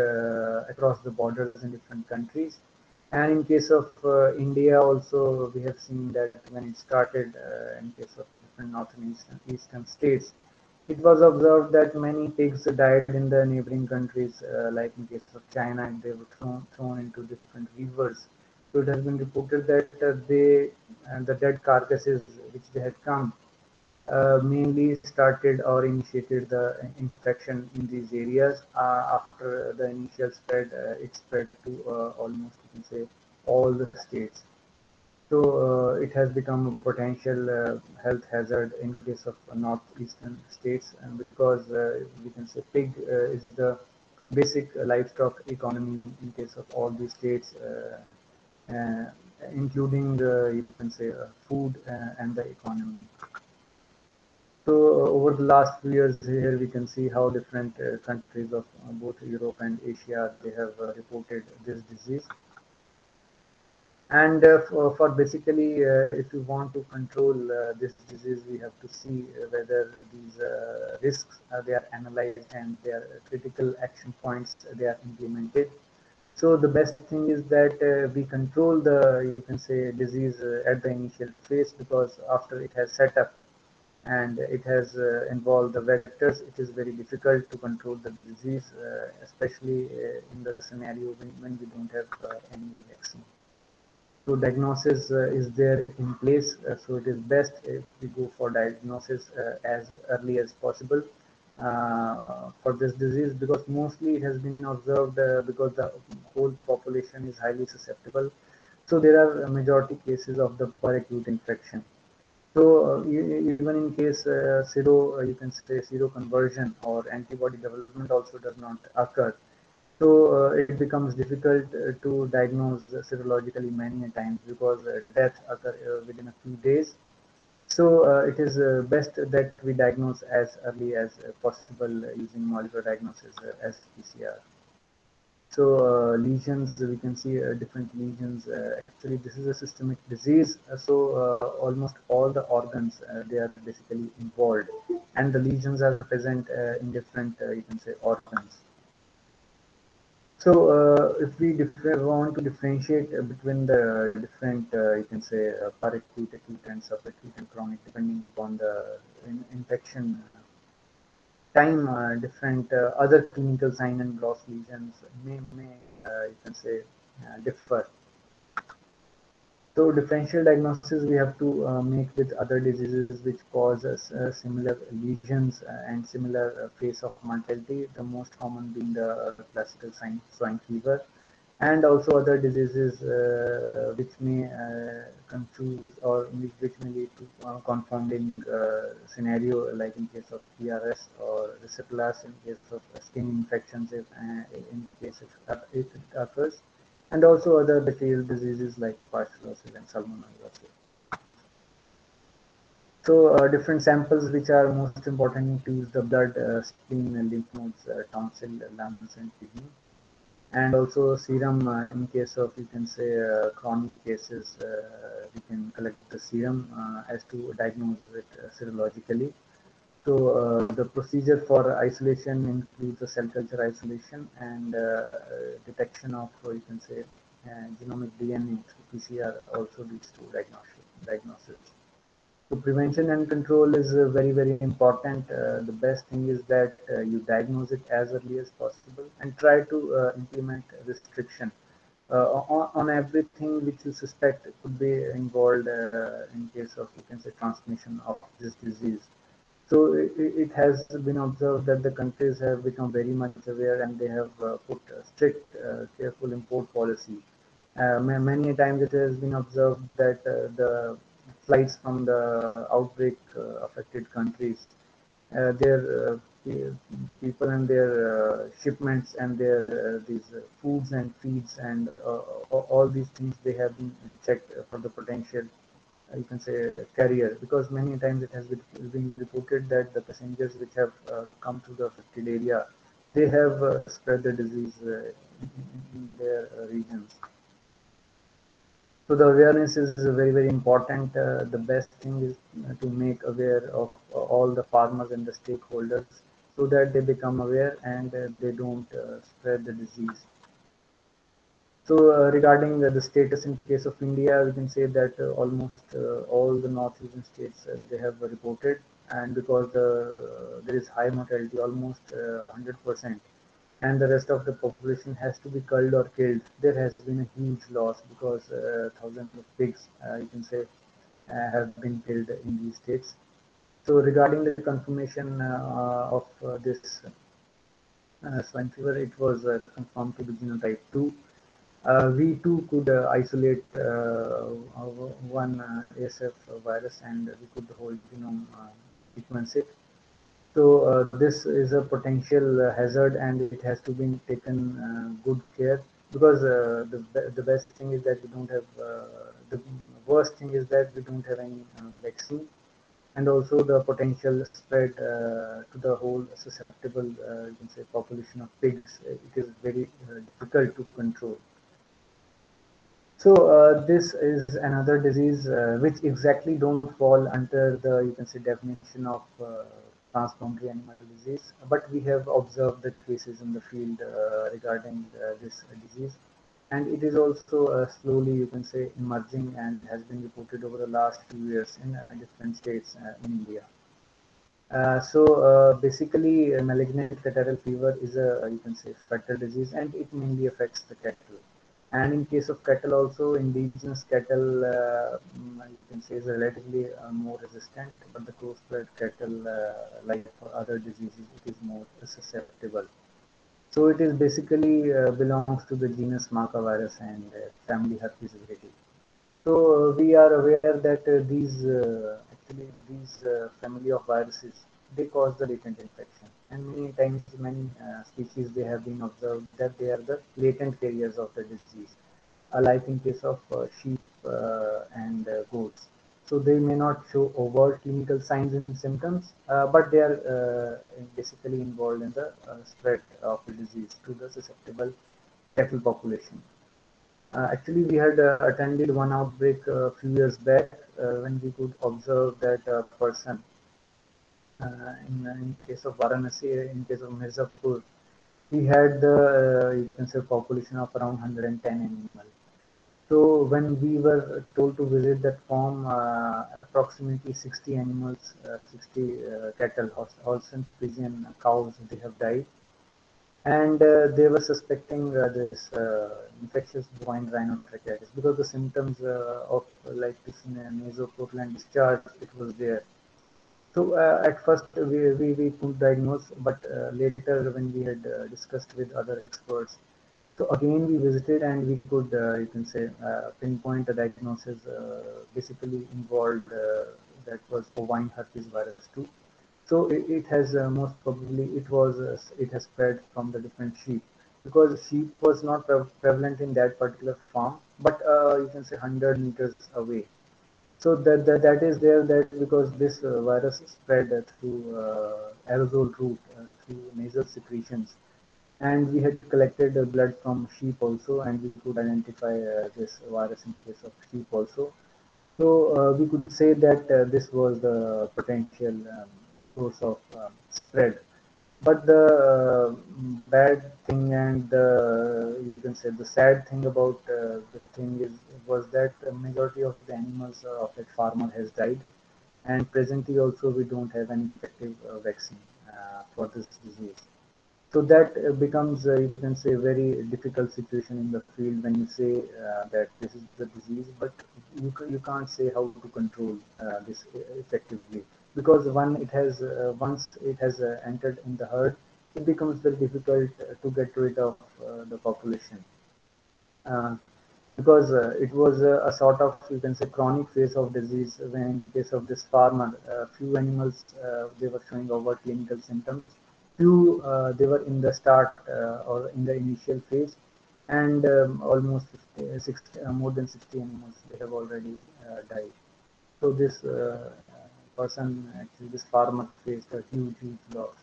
across the borders in different countries and in case of india also we have seen that when it started in case of different northern eastern, eastern states it was observed that many pigs died in the neighboring countries, uh, like in case of China, and they were thrown, thrown into different rivers. So it has been reported that uh, they and the dead carcasses which they had come uh, mainly started or initiated the infection in these areas. Uh, after the initial spread, uh, it spread to uh, almost you can say all the states. So uh, it has become a potential uh, health hazard in case of northeastern states, and because uh, we can say pig is the basic livestock economy in case of all these states, including the you can say food and the economy. So over the last few years here we can see how different uh, countries of uh, both Europe and Asia they have uh, reported this disease. And uh, for, for, basically uh, if you want to control this disease we have to see whether these risks they are analyzed and their critical action points they are implemented. So the best thing is that uh, we control the you can say disease uh, at the initial phase because after it has set up and it has uh, involved the vectors. It is very difficult to control the disease especially in the scenario when, when we don't have any vaccine. So diagnosis uh, is there in place uh, so it is best if we go for diagnosis uh, as early as possible uh, for this disease because mostly it has been observed uh, because the whole population is highly susceptible. So there are majority cases of the per acute infection so uh, even in case zero you can say seroconversion or antibody development also does not occur so uh, it becomes difficult uh, to diagnose serologically many times because uh, death occur within a few days. So it is best that we diagnose as early as possible using molecular diagnosis as PCR. So uh, lesions, we can see uh, different lesions. Uh, actually, this is a systemic disease. so almost all the organs, they are basically involved. And the lesions are present in different, you can say, organs. So uh, if we want to differentiate between the different, uh, you can say, uh, peracute, acute, and subacute and chronic, depending upon the in infection time, uh, different uh, other clinical sign and gross lesions may, may you can say, differ. So differential diagnosis we have to uh, make with other diseases which cause uh, similar lesions uh, and similar phase of mortality, the most common being the classical sign swine fever and also other diseases uh, which may uh, confuse or which may lead to uh, confounding scenario like in case of PRRS or erysipelas in case of skin infections if, in case if, if it occurs and also other bacterial diseases like Pasteurellosis and Salmonellosis. So uh, different samples which are most important to use the blood, uh, spleen, lymph nodes, uh, tonsil, lungs and kidney. And also serum uh, in case of you can say uh, chronic cases, uh, we can collect the serum as to diagnose it serologically. So uh, the procedure for isolation includes the cell culture isolation and uh, detection of, uh, you can say, genomic DNA through PCR also leads to diagnosis. So prevention and control is uh, very, very important. Uh, the best thing is that uh, you diagnose it as early as possible and try to uh, implement restriction on, on, everything which you suspect could be involved in case of, you can say, transmission of this disease. So it, it, has been observed that the countries have become very much aware and they have uh, put strict, uh, careful import policy. Uh, many times it has been observed that the flights from the outbreak uh, affected countries. Uh, their uh, people and their shipments and their these foods and feeds and all these things they have been checked for the potential you can say carrier because many times it has been reported that the passengers which have uh, come to the affected area they have uh, spread the disease uh, in their regions so the awareness is very very important. Uh, the best thing is to make aware of all the farmers and the stakeholders so that they become aware and uh, they don't uh, spread the disease. So uh, regarding the status in case of india we can say that uh, almost uh, all the northeastern states they have reported and because there is high mortality almost 100 percent and the rest of the population has to be culled or killed, there has been a huge loss because uh, thousands of pigs, uh, you can say, uh, have been killed in these states. So regarding the confirmation uh, of uh, this uh, swine fever, it was confirmed to be genotype 2. we too could isolate one ASF virus and we could hold genome sequence it so uh, this is a potential uh, hazard and it has to be taken uh, good care because uh, the, the best thing is that we don't have, uh, the worst thing is that we don't have any uh, vaccine and also the potential spread to the whole susceptible you can say population of pigs. It is very difficult to control. So uh, this is another disease uh, which exactly don't fall under the you can say definition of uh, transboundary animal disease, but we have observed the cases in the field uh, regarding uh, this disease. And it is also uh, slowly, you can say, emerging and has been reported over the last few years in different states in India. Uh, so uh, basically, malignant catarrhal fever is a you can say fatal disease, and it mainly affects the cattle. And in case of cattle also, indigenous cattle, uh, mm, you can say is relatively uh, more resistant, but the crossbred cattle, uh, like for other diseases, it is more susceptible. So it is basically uh, belongs to the genus Macavirus and uh, family Herpesviridae. So uh, we are aware that these actually these family of viruses they cause the latent infection and many times many uh, species they have been observed that they are the latent carriers of the disease. Alike in case of uh, sheep uh, and uh, goats. So they may not show overt clinical signs and symptoms uh, but they are basically involved in the spread of the disease to the susceptible cattle population. Actually we had attended one outbreak a few years back when we could observe that a person. uh, in, in case of Varanasi, in case of Mirzapur, we had the, uh, you can say, population of around 110 animals. So when we were told to visit that farm, uh, approximately 60 animals, uh, 60 uh, cattle, Holstein Friesian cows, they have died. And uh, they were suspecting this infectious bovine rhinotracheitis because the symptoms of like this nasopurulent discharge, it was there. So uh, at first we, we, we couldn't diagnose, but uh, later when we had uh, discussed with other experts, so again we visited and we could, uh, you can say, uh, pinpoint a diagnosis uh, basically involved that was bovine herpes virus 2. So it, it has most probably, it was, it has spread from the different sheep because sheep was not prevalent in that particular farm, but you can say 100 meters away so that, that, that is there that because this uh, virus spread uh, through uh, aerosol route, uh, through nasal secretions. And we had collected blood from sheep also and we could identify uh, this virus in case of sheep also. So uh, we could say that this was the potential um, source of um, spread But the uh, bad thing and the, you can say the sad thing about uh, the thing is was that majority of the animals of that farmer has died, and presently also we don't have any effective uh, vaccine uh, for this disease. So that uh, becomes, uh, you can say, a very difficult situation in the field when you say that this is the disease, but you, you can't say how to control this effectively because when it has uh, once it has uh, entered in the herd, it becomes very difficult to get rid of uh, the population. Because uh, it was a, sort of you can say chronic phase of disease when in case of this farmer uh, few animals uh, they were showing over clinical symptoms. Few they were in the start or in the initial phase and um, almost 50, 60, more than 60 animals they have already died. So this person, actually this farmer faced a huge, huge loss.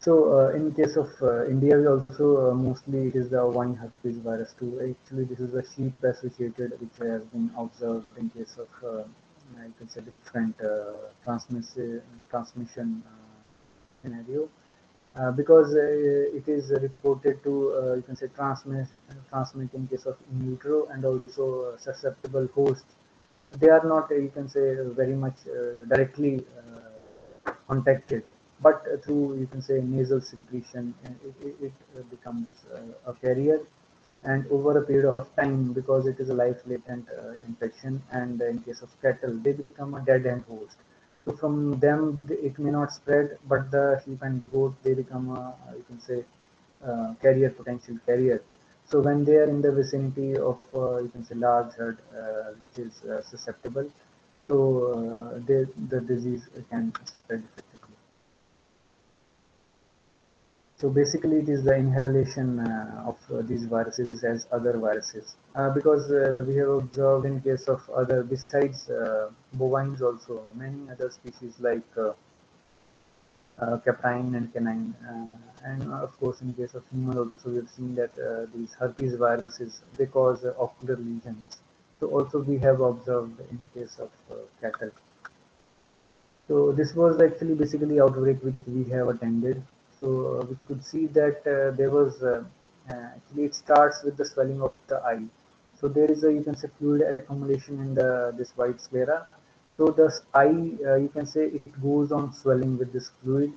So uh, in case of uh, India, we also uh, mostly it is the ovine herpes virus too. Actually, this is a sheep associated, which has been observed in case of uh, you can say different uh, transmission uh, scenario. Uh, because it is reported to you can say transmit transmit in case of in utero and also susceptible host they are not you can say very much uh, directly uh, contacted. But through you can say nasal secretion it, it, it becomes uh, a carrier. And over a period of time because it is a life latent uh, infection and in case of cattle they become a dead end host. So from them it may not spread but the sheep and goat they become a you can say uh, carrier potential carrier so when they are in the vicinity of, uh, you can say, large herd, uh, which is uh, susceptible, so uh, they, the disease can spread effectively. So basically, it is the inhalation uh, of uh, these viruses as other viruses. Because we have observed in case of other, besides bovines also, many other species like Uh, caprine and canine. Uh, and uh, of course, in case of human also, we've seen that uh, these herpes viruses, they cause ocular lesions. So also we have observed in case of uh, cattle. So this was actually basically outbreak which we have attended. So we could see that there was actually it starts with the swelling of the eye. So there is a you can say fluid accumulation in the this white sclera so the eye, uh, you can say it goes on swelling with this fluid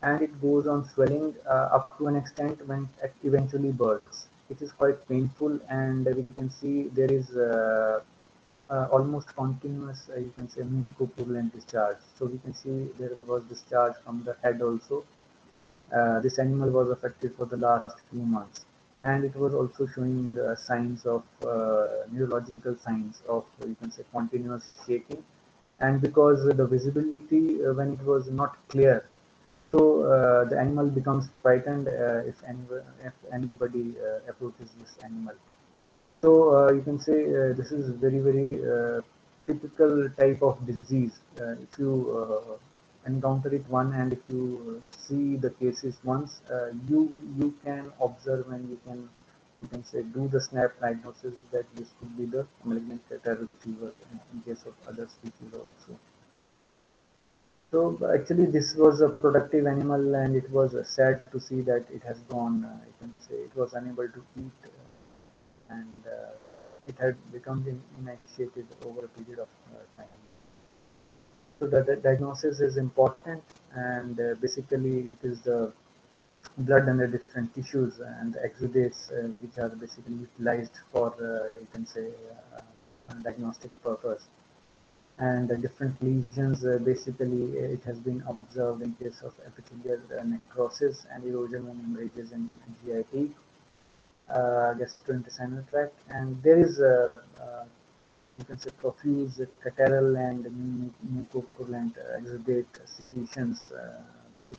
and it goes on swelling uh, up to an extent when it eventually bursts. It is quite painful and we can see there is uh, uh almost continuous, uh, you can say mucopurulent discharge. So we can see there was discharge from the head also. Uh, this animal was affected for the last few months and it was also showing the signs of neurological signs of you can say continuous shaking and because the visibility uh, when it was not clear so uh, the animal becomes frightened uh, if, any, if anybody approaches this animal. So you can say this is very very typical type of disease. If you encounter it one and if you see the cases once uh, you you can observe and you can you can say do the snap diagnosis that this could be the malignant catarrhal fever in case of other species also. So actually this was a productive animal and it was sad to see that it has gone, uh, you can say it was unable to eat uh, and uh, it had become emaciated over a period of uh, time. So the, the, diagnosis is important and uh, basically it is the blood under different tissues and exudates uh, which are basically utilized for uh, you can say uh, diagnostic purpose. And different lesions uh, basically it has been observed in case of epithelial uh, necrosis and erosion and hemorrhages in GIT uh, gastrointestinal tract. And there is a you can say profuse catarrhal and mucopurulent exudate secretions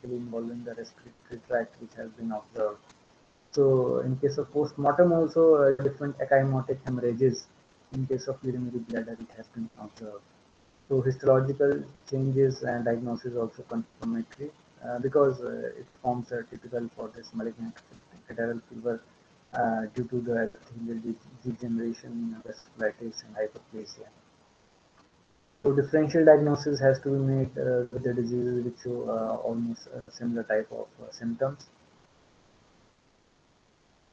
involving the respiratory tract which has been observed. So in case of post-mortem also uh, different ecchymotic hemorrhages in case of urinary bladder it has been observed. So histological changes and diagnosis also confirmatory uh, because uh, it forms a typical for this malignant catarrhal fever uh, due to the epithelial degeneration, vasculitis and hyperplasia. So differential diagnosis has to be made uh, with the diseases which show uh, almost similar type of uh, symptoms.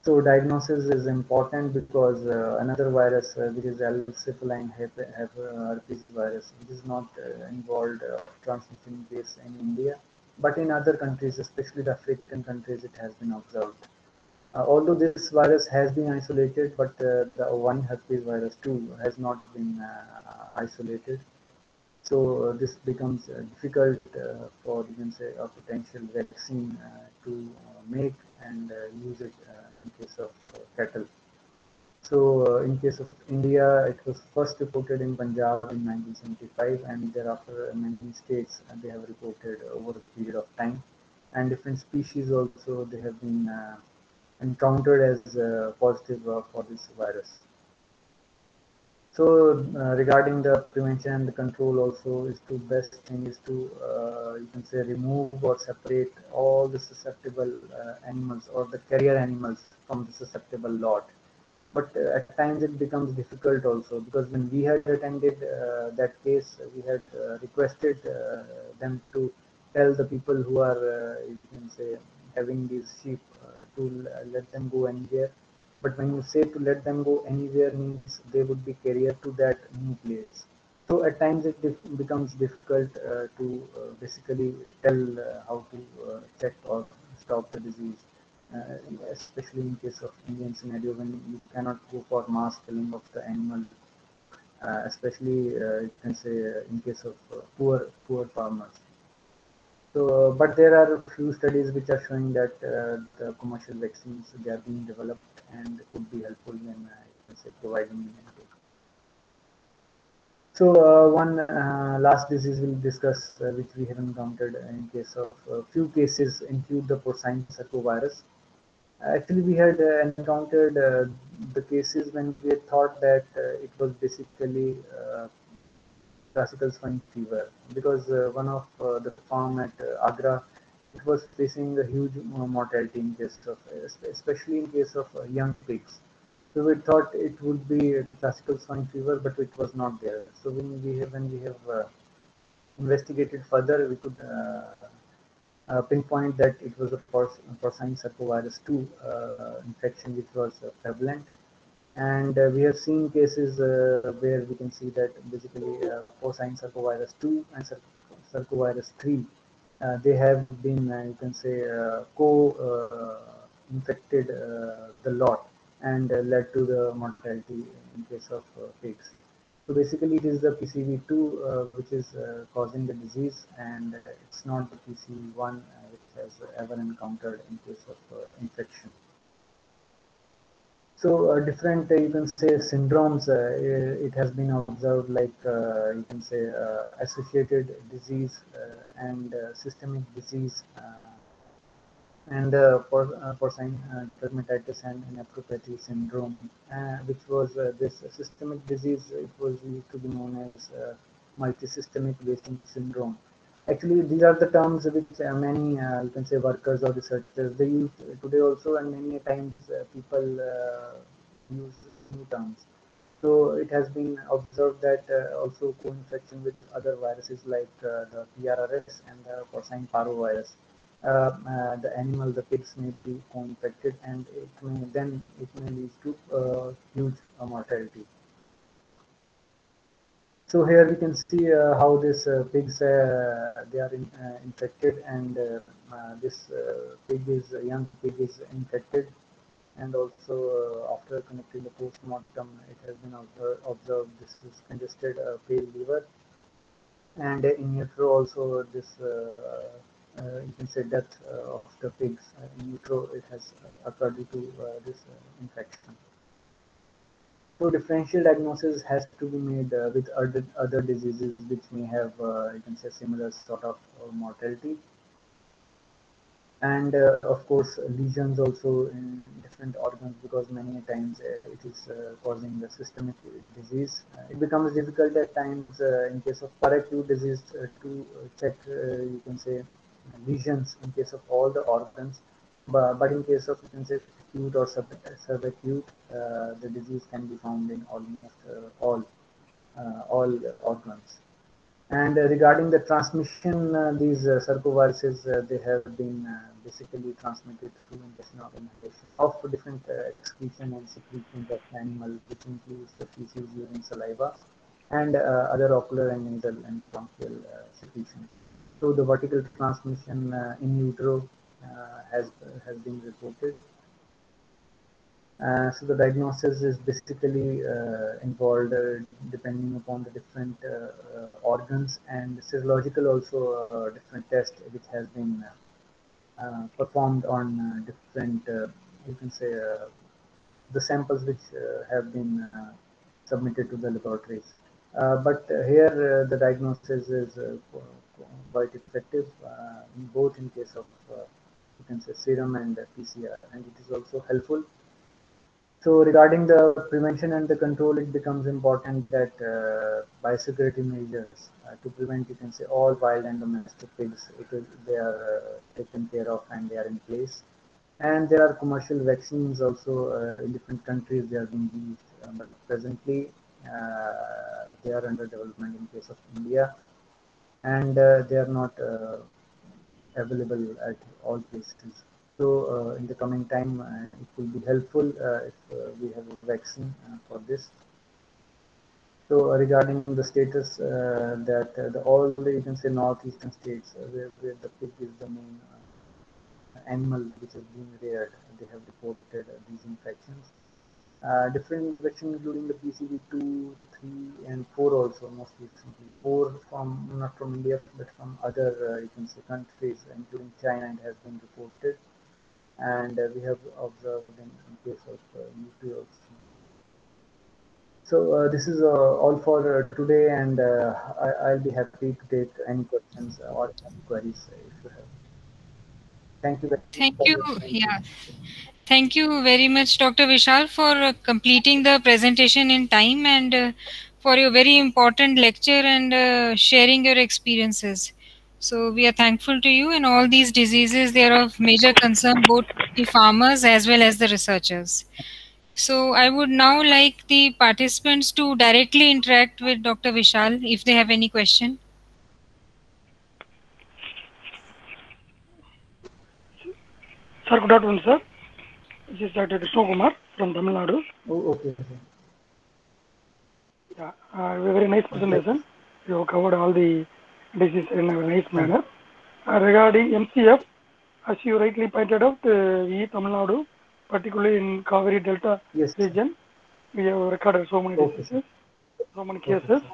So diagnosis is important because uh, another virus, uh, which is alcelaphine herpes virus, which is not uh, involved transmission case in India, but in other countries, especially the African countries, it has been observed. Although this virus has been isolated, but the ovine herpes virus 2 has not been isolated. So uh, this becomes uh, difficult uh, for you can say a potential vaccine uh, to uh, make and uh, use it in case of cattle. So in case of India, it was first reported in Punjab in 1975 and thereafter many states they have reported over a period of time and different species also they have been encountered as positive for this virus. So uh, regarding the prevention and the control also is to best thing is to uh, you can say remove or separate all the susceptible uh, animals or the carrier animals from the susceptible lot. But uh, at times it becomes difficult also because when we had attended uh, that case, we had uh, requested them to tell the people who are you can say having these sheep to let them go anywhere but when you say to let them go anywhere means they would be carrier to that new place. So at times it becomes difficult uh, to uh, basically tell uh, how to uh, check or stop the disease. Uh, especially in case of indian scenario when you cannot go for mass killing of the animal. Uh, especially you can say in case of poor poor farmers. So, but there are a few studies which are showing that the commercial vaccines they are being developed and could be helpful in uh, say providing immunity. So uh, one uh, last disease we'll discuss, uh, which we have encountered in case of a few cases include the porcine circovirus. Actually, we had uh, encountered the cases when we thought that it was basically classical swine fever because uh, one of uh, the farm at uh, Agra it was facing a huge mortality in case of especially in case of young pigs. So we thought it would be classical swine fever, but it was not there. So when we have when we have uh, investigated further, we could uh, uh, pinpoint that it was a porcine circovirus 2 infection which was prevalent and uh, we have seen cases uh, where we can see that basically uh, porcine circovirus 2 and circovirus 3 uh, Uh, they have been uh, you can say uh, co infected uh, the lot and uh, led to the mortality in case of pigs. So basically it is the pcv2 which is causing the disease and it's not the pcv1 which has ever encountered in case of infection so uh, different, uh, you can say, syndromes, uh, it has been observed like, uh, you can say, uh, associated disease uh, and systemic disease and for, porcine dermatitis and nephropathy syndrome, which was this systemic disease, it was used to be known as multisystemic wasting syndrome actually these are the terms which uh, many uh, you can say workers or researchers they use today also and many times uh, people uh, use new terms. So it has been observed that uh, also co-infection with other viruses like uh, the PRRS and the porcine parvovirus. The animal the pigs may be co-infected and it may then it may lead to huge mortality so here we can see uh, how these uh, pigs uh, they are in, uh, infected and uh, uh, this pig is young pig is infected. And also after conducting the post-mortem it has been observed this is congested pale liver. And in utero also this you can say death of the pigs. In utero it has occurred due to this infection so differential diagnosis has to be made uh, with other, other diseases which may have, uh, you can say, similar sort of uh, mortality. And uh, of course, lesions also in different organs because many times uh, it is uh, causing the systemic disease. it becomes difficult at times in case of per-acute disease to check, you can say, lesions in case of all the organs. But, but in case of, you can say, acute or subacute, uh, the disease can be found in almost uh, all uh, all organs. And uh, regarding the transmission, uh, these uh, circoviruses, they have been basically transmitted through intestinal organization of different excretion and secretion of animal, which includes the feces, urine, saliva, and other ocular and nasal and bronchial secretions. So the vertical transmission in utero has has been reported uh, so the diagnosis is basically uh, involved uh, depending upon the different uh, uh, organs and serological also uh, different test which has been uh, uh, performed on different you can say the samples which have been submitted to the laboratories. but here the diagnosis is quite effective both in case of you can say serum and PCR and it is also helpful so regarding the prevention and the control, it becomes important that uh, biosecurity measures uh, to prevent, you can say, all wild and domestic pigs, it is, they are uh, taken care of and they are in place. And there are commercial vaccines also uh, in different countries they are being used, uh, but presently uh, they are under development in case of India, and they are not available at all places. So uh, in the coming time, uh, it will be helpful uh, if we have a vaccine for this. So regarding the status that the, all the you can say northeastern states where, where the pig is the main animal which is being reared, they have reported these infections. Uh, different infections including the PCV 2, 3 and 4 also most recently. 4 from not from India but from other uh, you can say countries including China it has been reported and uh, we have observed in, in case of UP uh, also. So uh, this is all for today, and I, will be happy to take any questions or any queries if you have. Thank you. Thank you. Yeah. Thank you very much, Dr. Vishal, for completing the presentation in time and uh, for your very important lecture and uh, sharing your experiences. So we are thankful to you. And all these diseases, they are of major concern both the farmers as well as the researchers. So I would now like the participants to directly interact with Dr. Vishal if they have any question. Sir, good afternoon, sir. This is Dr. Krishna Kumar from Tamil Nadu. Oh, okay. Yeah, uh, very nice presentation. You covered all the this is in a nice manner. Uh, regarding MCF, as you rightly pointed out, uh, we Tamil Nadu, particularly in Kaveri Delta yes. region, we have recorded so many okay. so many cases, okay.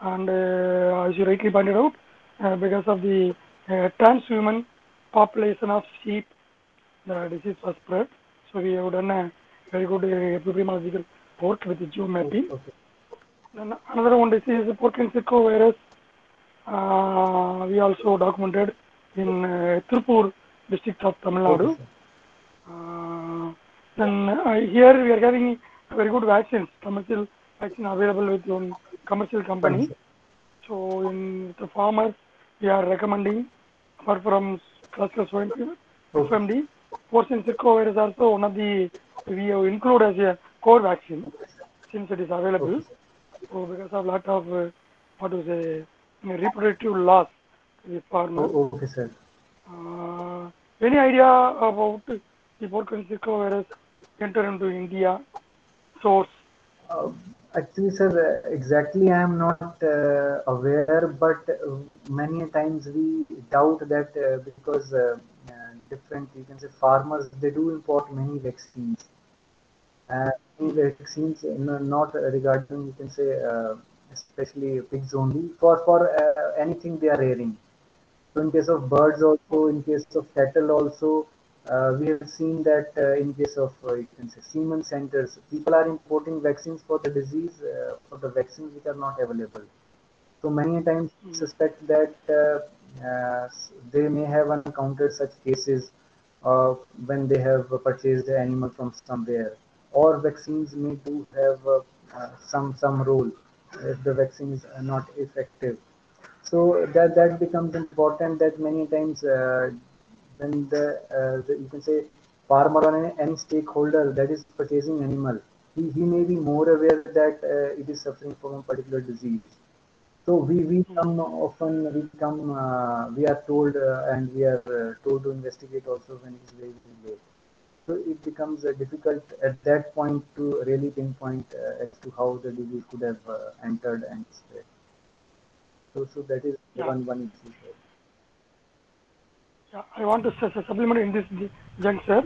and uh, as you rightly pointed out, uh, because of the uh, transhumant population of sheep, the disease was spread. So we have done a very good uh, epidemiological work with the geomapping. Okay. Then another one disease is porcine virus uh, we also documented in uh, Tirupur district of Tamil Nadu. Uh, then uh, here we are having very good vaccines, commercial vaccine available with one commercial company. So in the farmers, we are recommending apart from classical swine fever, FMD, porcine circovirus also one of the we have included as a core vaccine since it is available. So because of lot of uh, what to say reproductive loss with farmers. Oh, okay, sir. Uh, any idea about the Porcine virus enter into India source? Uh, actually, sir, exactly I am not uh, aware, but many times we doubt that uh, because uh, uh, different, you can say, farmers they do import many vaccines. Uh, vaccines, not regarding, you can say, especially pigs only for for uh, anything they are rearing. So in case of birds also in case of cattle also uh, we have seen that uh, in case of uh, you can say semen centers people are importing vaccines for the disease uh, for the vaccines which are not available. So many times mm. suspect that uh, they may have encountered such cases when they have purchased the animal from somewhere or vaccines may do have some some role if the vaccine is not effective. So that that becomes important that many times uh, when the, uh, the, you can say farmer or any, stakeholder that is purchasing animal, he, he may be more aware that uh, it is suffering from a particular disease. So we, we come often, we come, uh, we are told uh, and we are uh, told to investigate also when it's very, very late. So it becomes uh, difficult at that point to really pinpoint uh, as to how the disease could have uh, entered and spread. So, so that is Yeah. one, one issue. Yeah, I want to supplement in this juncture.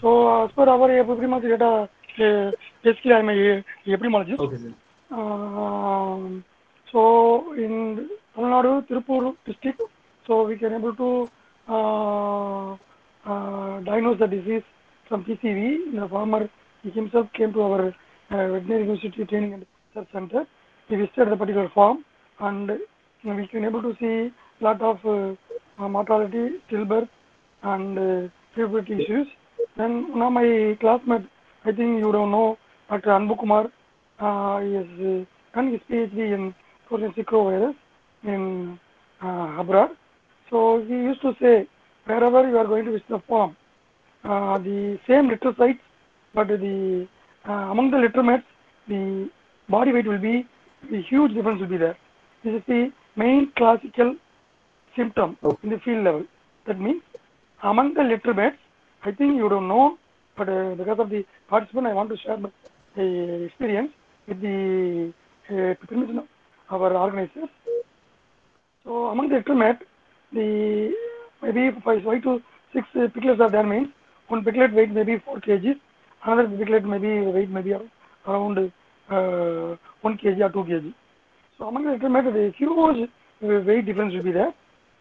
So, as per our epidemiology data, uh, basically I'm a epidemiologist. Okay, sir. Um, so in Tamil Nadu, Tirupur district, so we can able to uh, uh, diagnose the disease from PCV. The farmer he himself came to our uh, veterinary university training and research center. He visited the particular farm and we can able to see lot of uh, uh, mortality, stillbirth and uh, puberty issues. Then one of my classmates, I think you don't know, Dr. Anbu Kumar, uh, he has uh, done his PhD in porcine virus in uh, abroad. So he used to say, wherever you are going to visit the farm, uh, the same litter sites, but the uh, among the litter mates, the body weight will be, the huge difference will be there. This is the main classical symptom in the field level. That means among the litter mates, I think you don't know, but uh, because of the participant, I want to share my uh, experience with the uh, permission of our organizers. So among the litter mate, the maybe five, five to six uh, picklets are there means one picklet weight maybe 4 kg, another picklet maybe weight maybe around uh, 1 kg or 2 kg. So among the litter mate, the huge uh, weight difference will be there.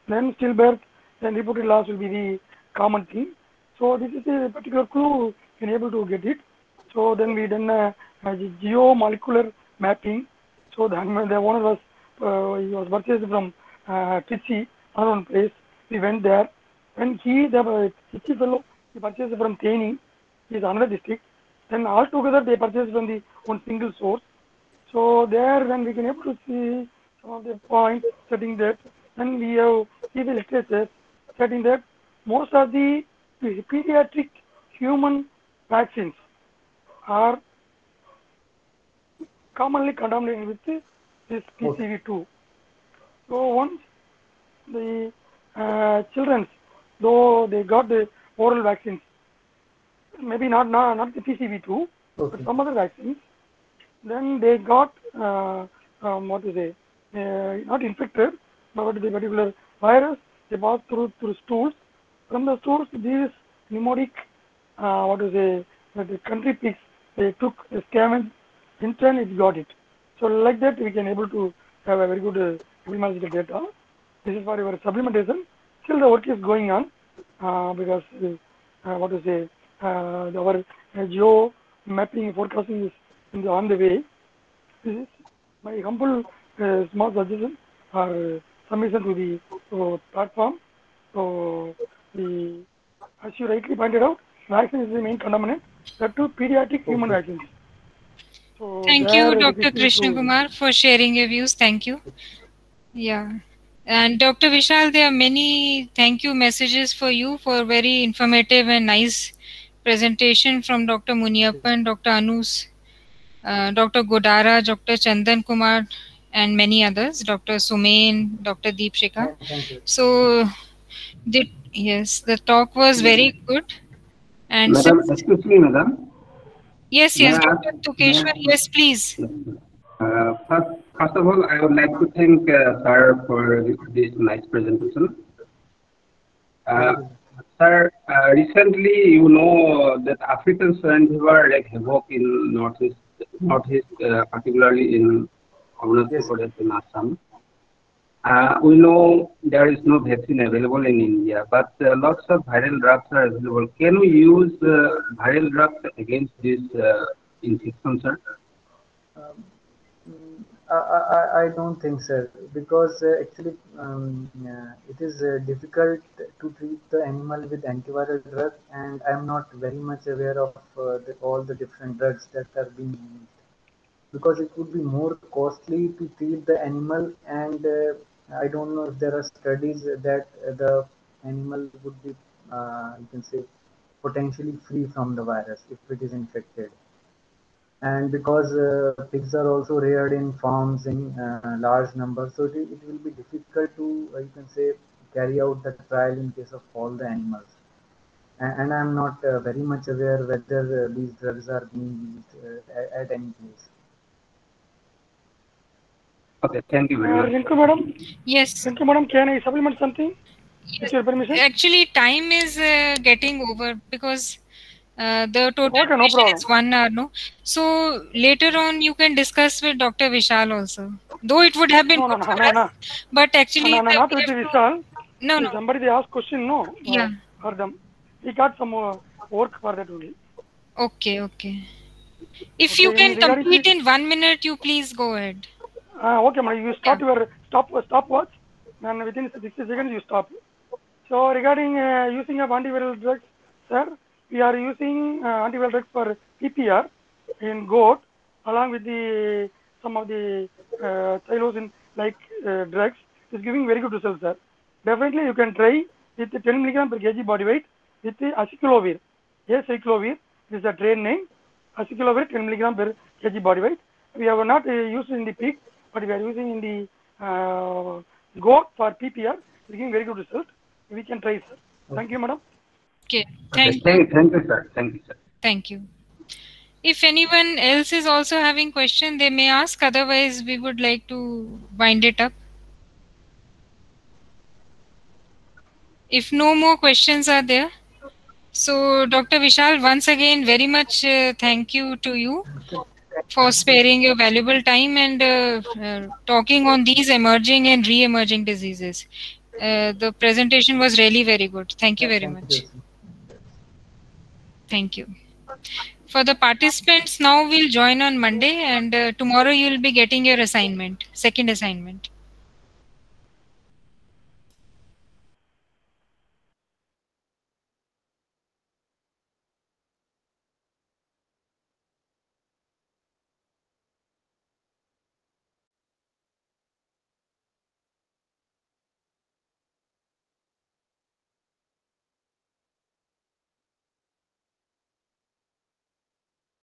Then stillbirth, then reported loss will be the common thing. So this is a particular clue we can able to get it. So then we done uh, uh, geomolecular mapping. So the, the owner was uh, he was purchased from uh, another place. We went there. When he the uh, fellow he purchased from Theni, he is another district. Then all together they purchase from the one single source. So there then we can able to see some of the points setting that then we have the literature setting that most of the pediatric human vaccines are commonly contaminated with this PCV2. So once the uh, children, though they got the oral vaccines, maybe not not, not the PCV2, but some other vaccines, then they got uh, um, what to say, uh, not infected, but the particular virus they passed through through stools. From the stools, these pneumotic, uh, what to say, uh, the country pigs they took a scavenge, in turn it got it. So like that we can able to have a very good uh, epidemiological data. This is for your supplementation. Still the work is going on because uh, uh, what to say, uh, our uh, geo mapping forecasting is in the, on the way. This is my humble uh, small suggestion or uh, submission to the uh, platform. So the, as you rightly pointed out, vaccine is the main contaminant. That too pediatric human vaccines. So Thank you, Dr. Krishna to- Kumar, for sharing your views. Thank you. Yeah. And Dr. Vishal, there are many thank you messages for you for very informative and nice presentation from Dr. Muniappan, Dr. Anus, uh, Dr. Godara, Dr. Chandan Kumar, and many others, Dr. Sumain, Dr. Deep Shikha. Thank. So, the, yes, the talk was very good. And so- Madam, excuse me, madam. yes, yes, May Dr. ask- Tukeshwar, yes, please. Uh, first, first of all, I would like to thank uh, sir for this, nice presentation. Uh, sir, uh, recently you know that African swine fever like havoc in northeast, northeast, uh, particularly in Arunachal. Pradesh and Assam. Uh, we know there is no vaccine available in India, but uh, lots of viral drugs are available. Can we use uh, viral drugs against this uh, infection, sir? Um, I, I, I don't think so because uh, actually um, uh, it is uh, difficult to treat the animal with antiviral drug and I'm not very much aware of uh, the, all the different drugs that are being used because it would be more costly to treat the animal and uh, I don't know if there are studies that the animal would be uh, you can say potentially free from the virus if it is infected. And because uh, pigs are also reared in farms in uh, large numbers so it, it will be difficult to uh, you can say carry out the trial in case of all the animals. And, and i'm not uh, very much aware whether uh, these drugs are being used uh, at, at, any place. Okay thank you very much Rinku madam? Yes. Rinku madam can i supplement something? With your permission? Actually, time is uh, getting over because uh, the total Okay, no problem. is one hour. No, so later on you can discuss with Dr. Vishal also. Though it would have been no no no no no but actually no, no, not with the have to- Vishal. no, no. Somebody they asked question, no? uh, Yeah. For them. We got some uh, work for that only. Okay, okay. If you Okay, can regarding complete in one minute, you please go ahead. Uh, okay, madam. You start your stop stopwatch, and within 60 seconds you stop. So regarding uh, using of antiviral drugs, sir, we are using uh, antiviral drugs for PPR in goat, along with the some of the uh, psilocin like uh, drugs. Is giving very good results, sir. Definitely, you can try with 10 milligram per kg body weight with the acyclovir. Yes, acyclovir is a trade name. Acyclovir 10 milligram per kg body weight. We have not uh, used in the pig, but we are using in the uh, goat for PPR. It's giving very good result. We can try, sir. Thank you, madam. Okay, okay, thank thank, thank you sir thank you sir Thank you. If anyone else is also having question, they may ask. Otherwise, we would like to wind it up. If no more questions are there, so Dr. Vishal, once again, very much uh, thank you to you for sparing your valuable time and uh, uh, talking on these emerging and re-emerging diseases. Uh, the presentation was really very good. Thank you very Thank much. you. Thank you. For the participants, now we'll join on Monday, and uh, tomorrow you'll be getting your assignment, second assignment.